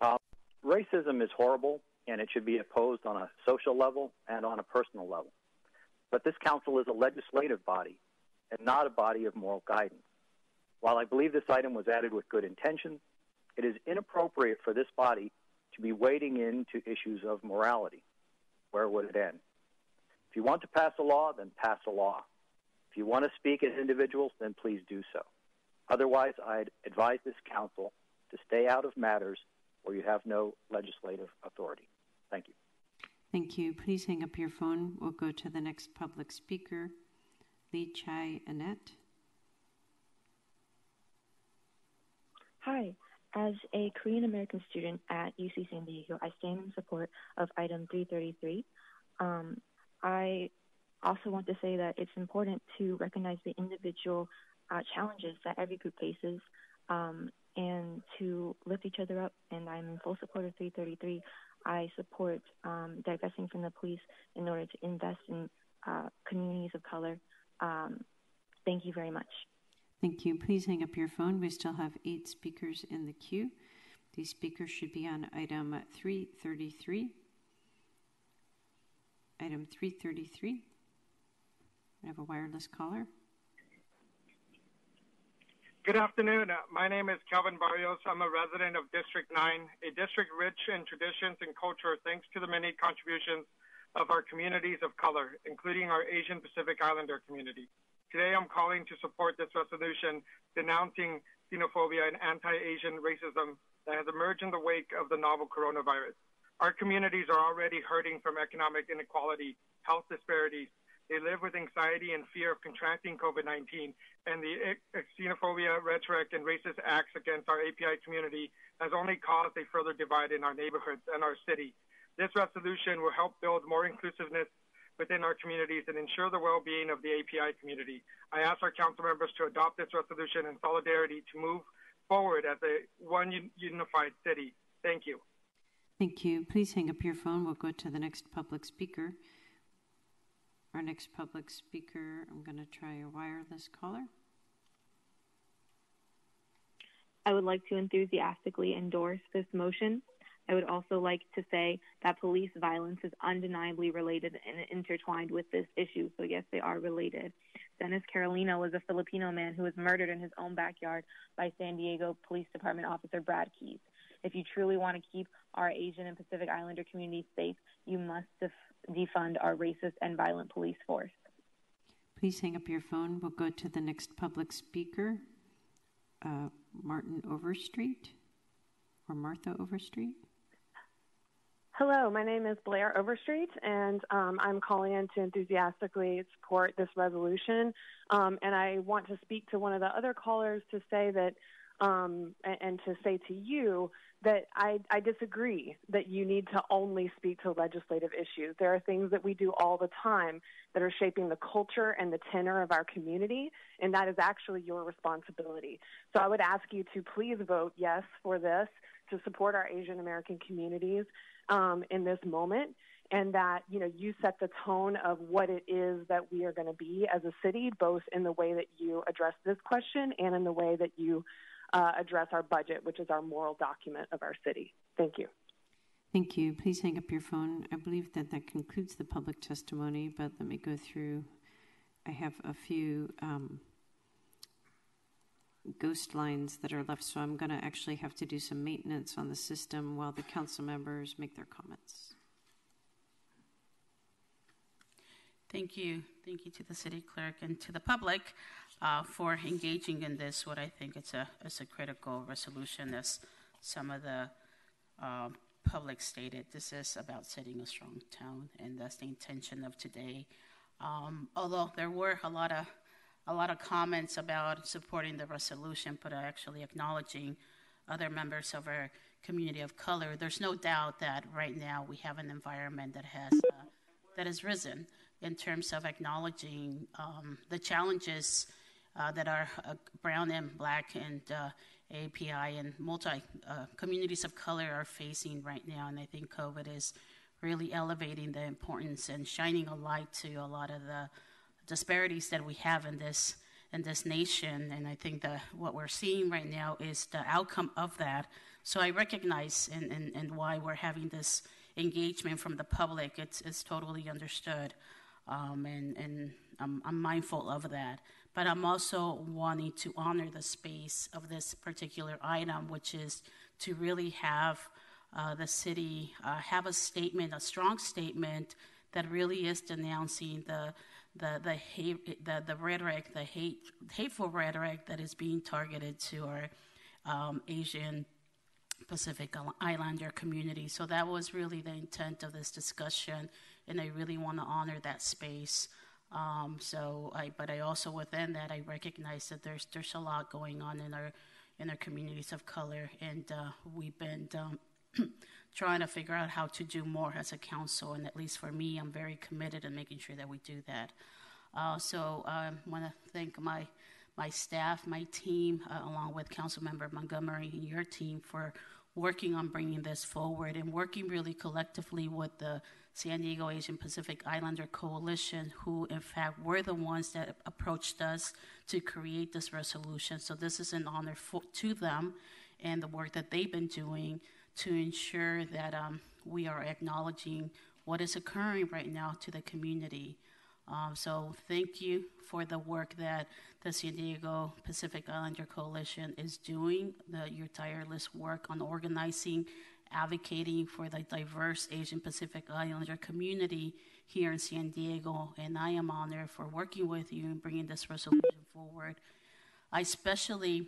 Uh, racism is horrible, and it should be opposed on a social level and on a personal level. But this council is a legislative body and not a body of moral guidance. While I believe this item was added with good intention, it is inappropriate for this body to be wading into issues of morality. Where would it end? If you want to pass a law, then pass a law. If you want to speak as individuals, then please do so. Otherwise, I'd advise this council to stay out of matters where you have no legislative authority. Thank you. Thank you. Please hang up your phone. We'll go to the next public speaker, Lee Chai Annette. Hi. As a Korean American student at UC San Diego, I stand in support of item 333. Um, I also want to say that it's important to recognize the individual uh, challenges that every group faces um, and to lift each other up. And I'm in full support of 333. I support um, divesting from the police in order to invest in uh, communities of color. Um, thank you very much. Thank you. Please hang up your phone. We still have eight speakers in the queue. These speakers should be on item 333. Item 333. I have a wireless caller. Good afternoon. Uh, my name is Calvin Barrios. I'm a resident of District 9, a district rich in traditions and culture thanks to the many contributions of our communities of color, including our Asian Pacific Islander community. Today I'm calling to support this resolution denouncing xenophobia and anti-Asian racism that has emerged in the wake of the novel coronavirus. Our communities are already hurting from economic inequality, health disparities, they live with anxiety and fear of contracting COVID 19, and the xenophobia, rhetoric, and racist acts against our API community has only caused a further divide in our neighborhoods and our city. This resolution will help build more inclusiveness within our communities and ensure the well being of the API community. I ask our council members to adopt this resolution in solidarity to move forward as a one unified city. Thank you. Thank you. Please hang up your phone. We'll go to the next public speaker. Our next public speaker, I'm going to try a wireless caller. I would like to enthusiastically endorse this motion. I would also like to say that police violence is undeniably related and intertwined with this issue. So, yes, they are related. Dennis Carolino was a Filipino man who was murdered in his own backyard by San Diego Police Department officer Brad Keys. If you truly want to keep our Asian and Pacific Islander communities safe, you must def- defund our racist and violent police force. Please hang up your phone. We'll go to the next public speaker, uh, Martin Overstreet or Martha Overstreet. Hello, my name is Blair Overstreet, and um, I'm calling in to enthusiastically support this resolution. Um, and I want to speak to one of the other callers to say that, um, and, and, to say to you that I, I disagree that you need to only speak to legislative issues. There are things that we do all the time that are shaping the culture and the tenor of our community, and that is actually your responsibility. So I would ask you to please vote yes for this to support our Asian American communities um, in this moment. And that you know you set the tone of what it is that we are going to be as a city, both in the way that you address this question and in the way that you uh, address our budget, which is our moral document of our city. Thank you. Thank you. Please hang up your phone. I believe that that concludes the public testimony, but let me go through. I have a few um, ghost lines that are left, so I'm going to actually have to do some maintenance on the system while the council members make their comments. Thank you. Thank you to the city clerk and to the public uh, for engaging in this. What I think it's a it's a critical resolution, as some of the uh, public stated. This is about setting a strong tone, and that's the intention of today. Um, although there were a lot of a lot of comments about supporting the resolution, but actually acknowledging other members of our community of color. There's no doubt that right now we have an environment that has uh, that has risen in terms of acknowledging um, the challenges that are uh, brown and black and uh, API and multi uh, communities of color are facing right now. And I think COVID is really elevating the importance and shining a light to a lot of the disparities that we have in this in this nation. And I think that what we're seeing right now is the outcome of that. So I recognize and, and, and why we're having this engagement from the public. It's, it's totally understood. Um, and, and I'm, I'm mindful of that but I'm also wanting to honor the space of this particular item, which is to really have uh, the city uh, have a statement, a strong statement that really is denouncing the the the hate, the, the rhetoric, the hate, hateful rhetoric that is being targeted to our um, Asian Pacific Islander community. So that was really the intent of this discussion, and I really want to honor that space. Um, so, I, but I also within that I recognize that there's there's a lot going on in our in our communities of color, and uh, we've been um, trying to figure out how to do more as a council. And at least for me, I'm very committed in making sure that we do that. Uh, so I um, want to thank my my staff, my team, uh, along with Councilmember Montgomery and your team for working on bringing this forward and working really collectively with the San Diego Asian Pacific Islander Coalition, who in fact were the ones that approached us to create this resolution. So this is an honor for, to them and the work that they've been doing to ensure that um, we are acknowledging what is occurring right now to the community. Um, so thank you for the work that the San Diego Pacific Islander Coalition is doing, the, your tireless work on organizing, advocating for the diverse Asian Pacific Islander community here in San Diego. And I am honored for working with you and bringing this resolution forward. I especially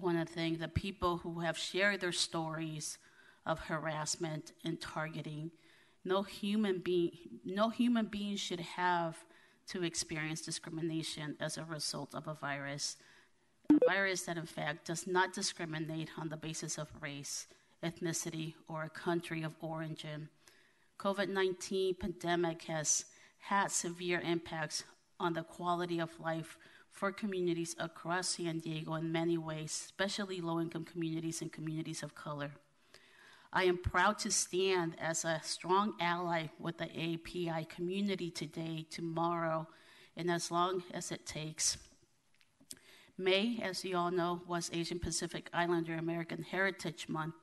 want to thank the people who have shared their stories of harassment and targeting. No human being, no human being should have to experience discrimination as a result of a virus. A virus that, in fact, does not discriminate on the basis of race, ethnicity, or a country of origin. COVID 19 pandemic has had severe impacts on the quality of life for communities across San Diego in many ways, especially low income communities and communities of color. I am proud to stand as a strong ally with the API community today, tomorrow, and as long as it takes. May, as you all know, was Asian Pacific Islander American Heritage Month,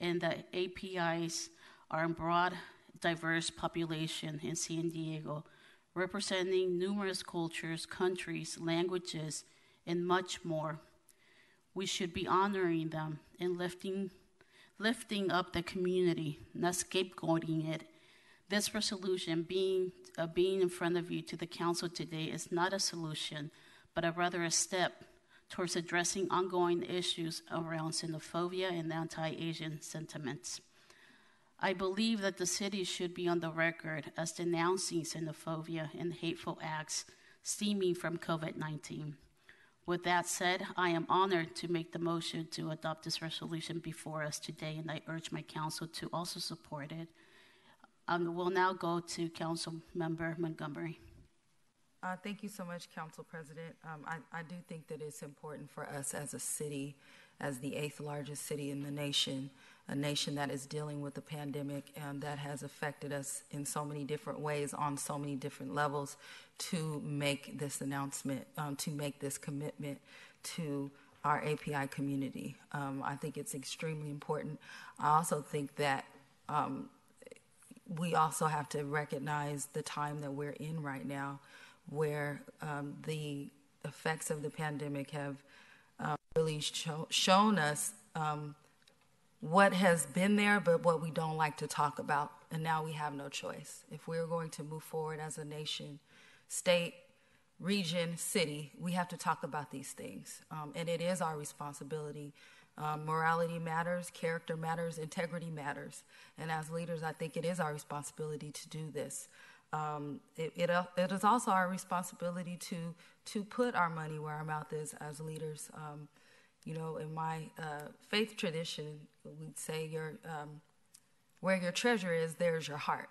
and the APIs are a broad, diverse population in San Diego, representing numerous cultures, countries, languages, and much more. We should be honoring them and lifting lifting up the community, not scapegoating it. This resolution, being, uh, being in front of you to the council today, is not a solution, but a rather a step towards addressing ongoing issues around xenophobia and anti Asian sentiments. I believe that the city should be on the record as denouncing xenophobia and hateful acts stemming from COVID 19. With that said, I am honored to make the motion to adopt this resolution before us today, and I urge my council to also support it. Um, we'll now go to Council Member Montgomery. Uh, thank you so much, Council President. Um, I, I, do think that it's important for us as a city, as the eighth largest city in the nation, a nation that is dealing with the pandemic and that has affected us in so many different ways on so many different levels to make this announcement, um, to make this commitment to our API community. Um, I think it's extremely important. I also think that um, we also have to recognize the time that we're in right now, where um, the effects of the pandemic have uh, really show, shown us um, what has been there, but what we don't like to talk about. And now we have no choice. If we're going to move forward as a nation, state, region, city, we have to talk about these things. Um, and it is our responsibility. Um, morality matters, character matters, integrity matters. And as leaders, I think it is our responsibility to do this. Um, it, it, uh, it is also our responsibility to to put our money where our mouth is as leaders. Um, you know, in my uh, faith tradition, we'd say your um, where your treasure is, there's your heart.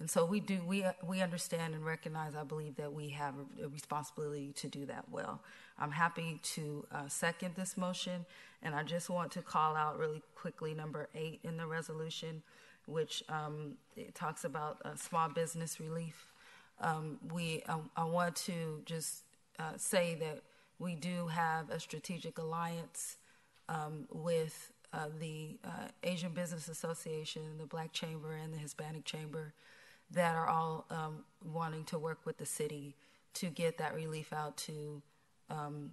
And so we do we uh, we understand and recognize. I believe that we have a, responsibility to do that well. I'm happy to uh, second this motion, and I just want to call out really quickly number eight in the resolution, which um, talks about uh, small business relief. Um, we um, I want to just uh, say that we do have a strategic alliance um, with uh, the uh, Asian Business Association, the Black Chamber, and the Hispanic Chamber that are all um, wanting to work with the city to get that relief out to um,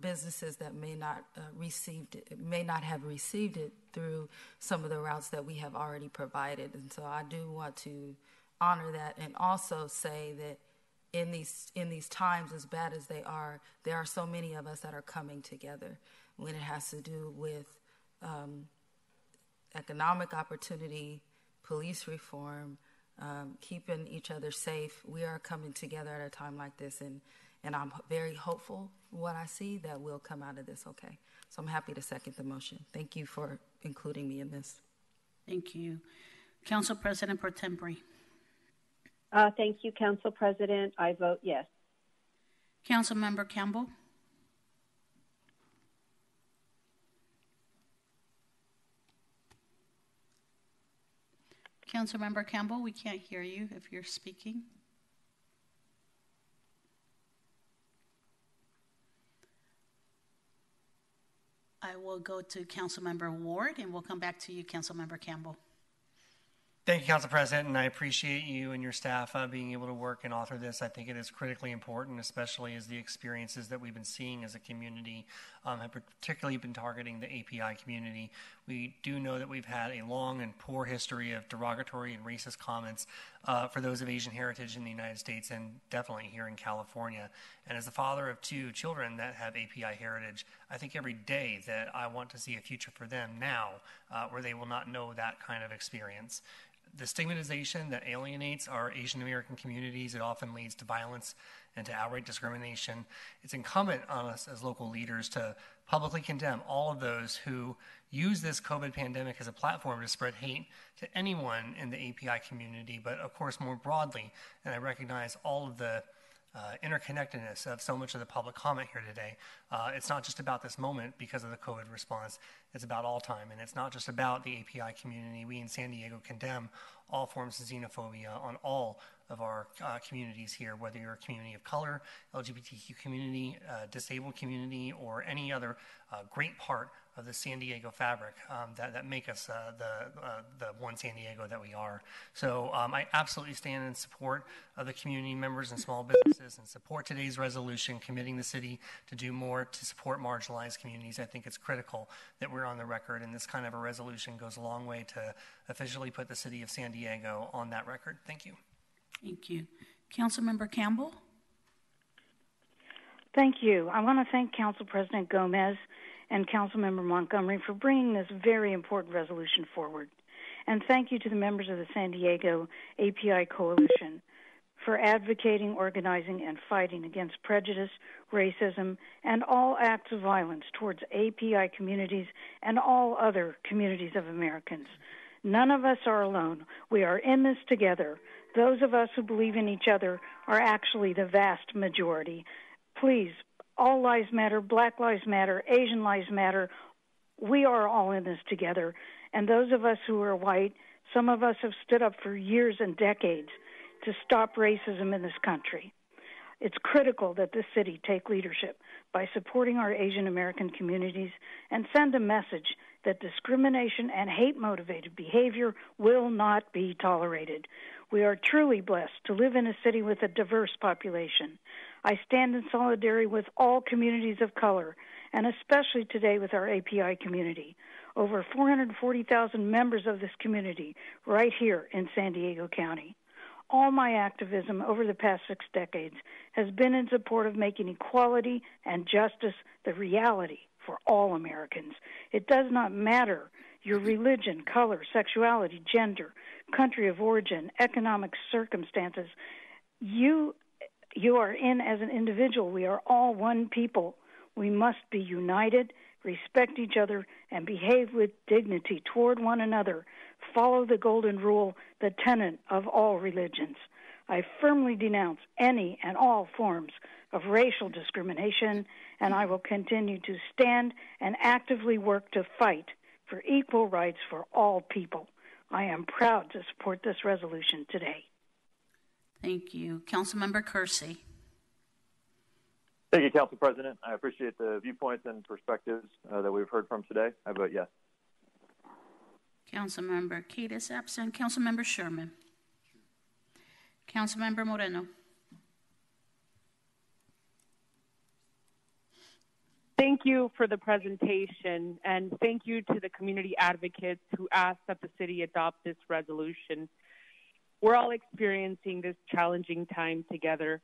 businesses that may not uh, received it, may not have received it through some of the routes that we have already provided. And so I do want to honor that and also say that in these in these times as bad as they are there are so many of us that are coming together when it has to do with um, economic opportunity, police reform, um, keeping each other safe. We are coming together at a time like this, and, and I'm very hopeful what I see that will come out of this okay. So I'm happy to second the motion. Thank you for including me in this. Thank you. Council President Pro Tempore. Uh, thank you, Council President. I vote yes. Council Member Campbell. Council Member Campbell, we can't hear you if you're speaking. I will go to Councilmember Ward and we'll come back to you, Councilmember Campbell. Thank you, Council President, and I appreciate you and your staff uh, being able to work and author this. I think it is critically important, especially as the experiences that we've been seeing as a community um, have particularly been targeting the API community. We do know that we've had a long and poor history of derogatory and racist comments uh, for those of Asian heritage in the United States and definitely here in California. And as the father of two children that have API heritage, I think every day that I want to see a future for them now uh, where they will not know that kind of experience the stigmatization that alienates our Asian American communities, it often leads to violence and to outright discrimination. It's incumbent on us as local leaders to publicly condemn all of those who use this COVID pandemic as a platform to spread hate to anyone in the API community, but of course more broadly. And I recognize all of the uh, interconnectedness of so much of the public comment here today. Uh, it's not just about this moment because of the COVID response, it's about all time. And it's not just about the API community. We in San Diego condemn all forms of xenophobia on all of our uh, communities here, whether you're a community of color, LGBTQ community, uh, disabled community, or any other uh, great part of the San Diego fabric um, that, that make us uh, the, uh, the one San Diego that we are. So um, I absolutely stand in support of the community members and small businesses and support today's resolution committing the city to do more to support marginalized communities. I think it's critical that we're on the record, and this kind of a resolution goes a long way to officially put the city of San Diego on that record. Thank you. Thank you. Councilmember Campbell? Thank you. I want to thank Council President Gomez and Councilmember Montgomery for bringing this very important resolution forward. And thank you to the members of the San Diego API Coalition for advocating, organizing, and fighting against prejudice, racism, and all acts of violence towards API communities and all other communities of Americans. None of us are alone. We are in this together. Those of us who believe in each other are actually the vast majority. Please all lives matter, black lives matter, Asian lives matter. We are all in this together. And those of us who are white, some of us have stood up for years and decades to stop racism in this country. It's critical that this city take leadership by supporting our Asian American communities and send a message that discrimination and hate motivated behavior will not be tolerated. We are truly blessed to live in a city with a diverse population. I stand in solidarity with all communities of color, and especially today with our API community. Over 440,000 members of this community right here in San Diego County. All my activism over the past six decades has been in support of making equality and justice the reality for all Americans. It does not matter your religion, color, sexuality, gender, country of origin, economic circumstances. You you are in as an individual. We are all one people. We must be united, respect each other, and behave with dignity toward one another. Follow the golden rule, the tenet of all religions. I firmly denounce any and all forms of racial discrimination, and I will continue to stand and actively work to fight for equal rights for all people. I am proud to support this resolution today. Thank you. Councilmember Kersey. Thank you, Council President. I appreciate the viewpoints and perspectives uh, that we've heard from today. I vote yes. Councilmember Cate is absent. Councilmember Sherman. Councilmember Moreno. Thank you for the presentation, and thank you to the community advocates who asked that the city adopt this resolution we're all experiencing this challenging time together.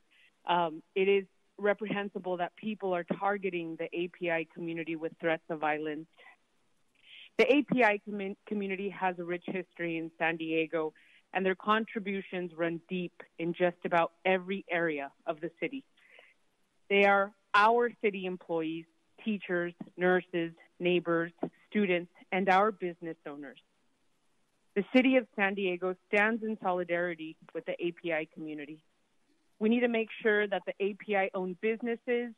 Um, it is reprehensible that people are targeting the API community with threats of violence. The API com- community has a rich history in San Diego, and their contributions run deep in just about every area of the city. They are our city employees, teachers, nurses, neighbors, students, and our business owners. The city of San Diego stands in solidarity with the API community. We need to make sure that the API owned businesses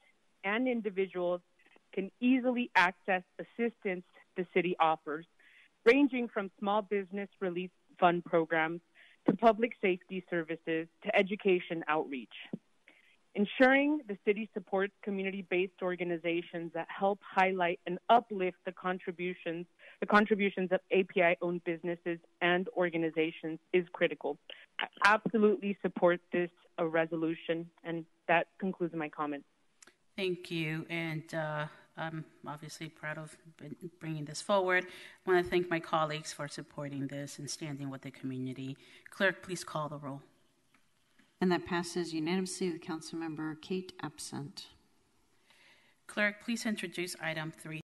and individuals can easily access assistance the city offers, ranging from small business relief fund programs to public safety services to education outreach. Ensuring the city supports community based organizations that help highlight and uplift the contributions the contributions of API owned businesses and organizations is critical. I absolutely support this uh, resolution, and that concludes my comments. Thank you. And uh, I'm obviously proud of bringing this forward. I want to thank my colleagues for supporting this and standing with the community. Clerk, please call the roll. And that passes unanimously with Councilmember Cate absent. Clerk, please introduce item three.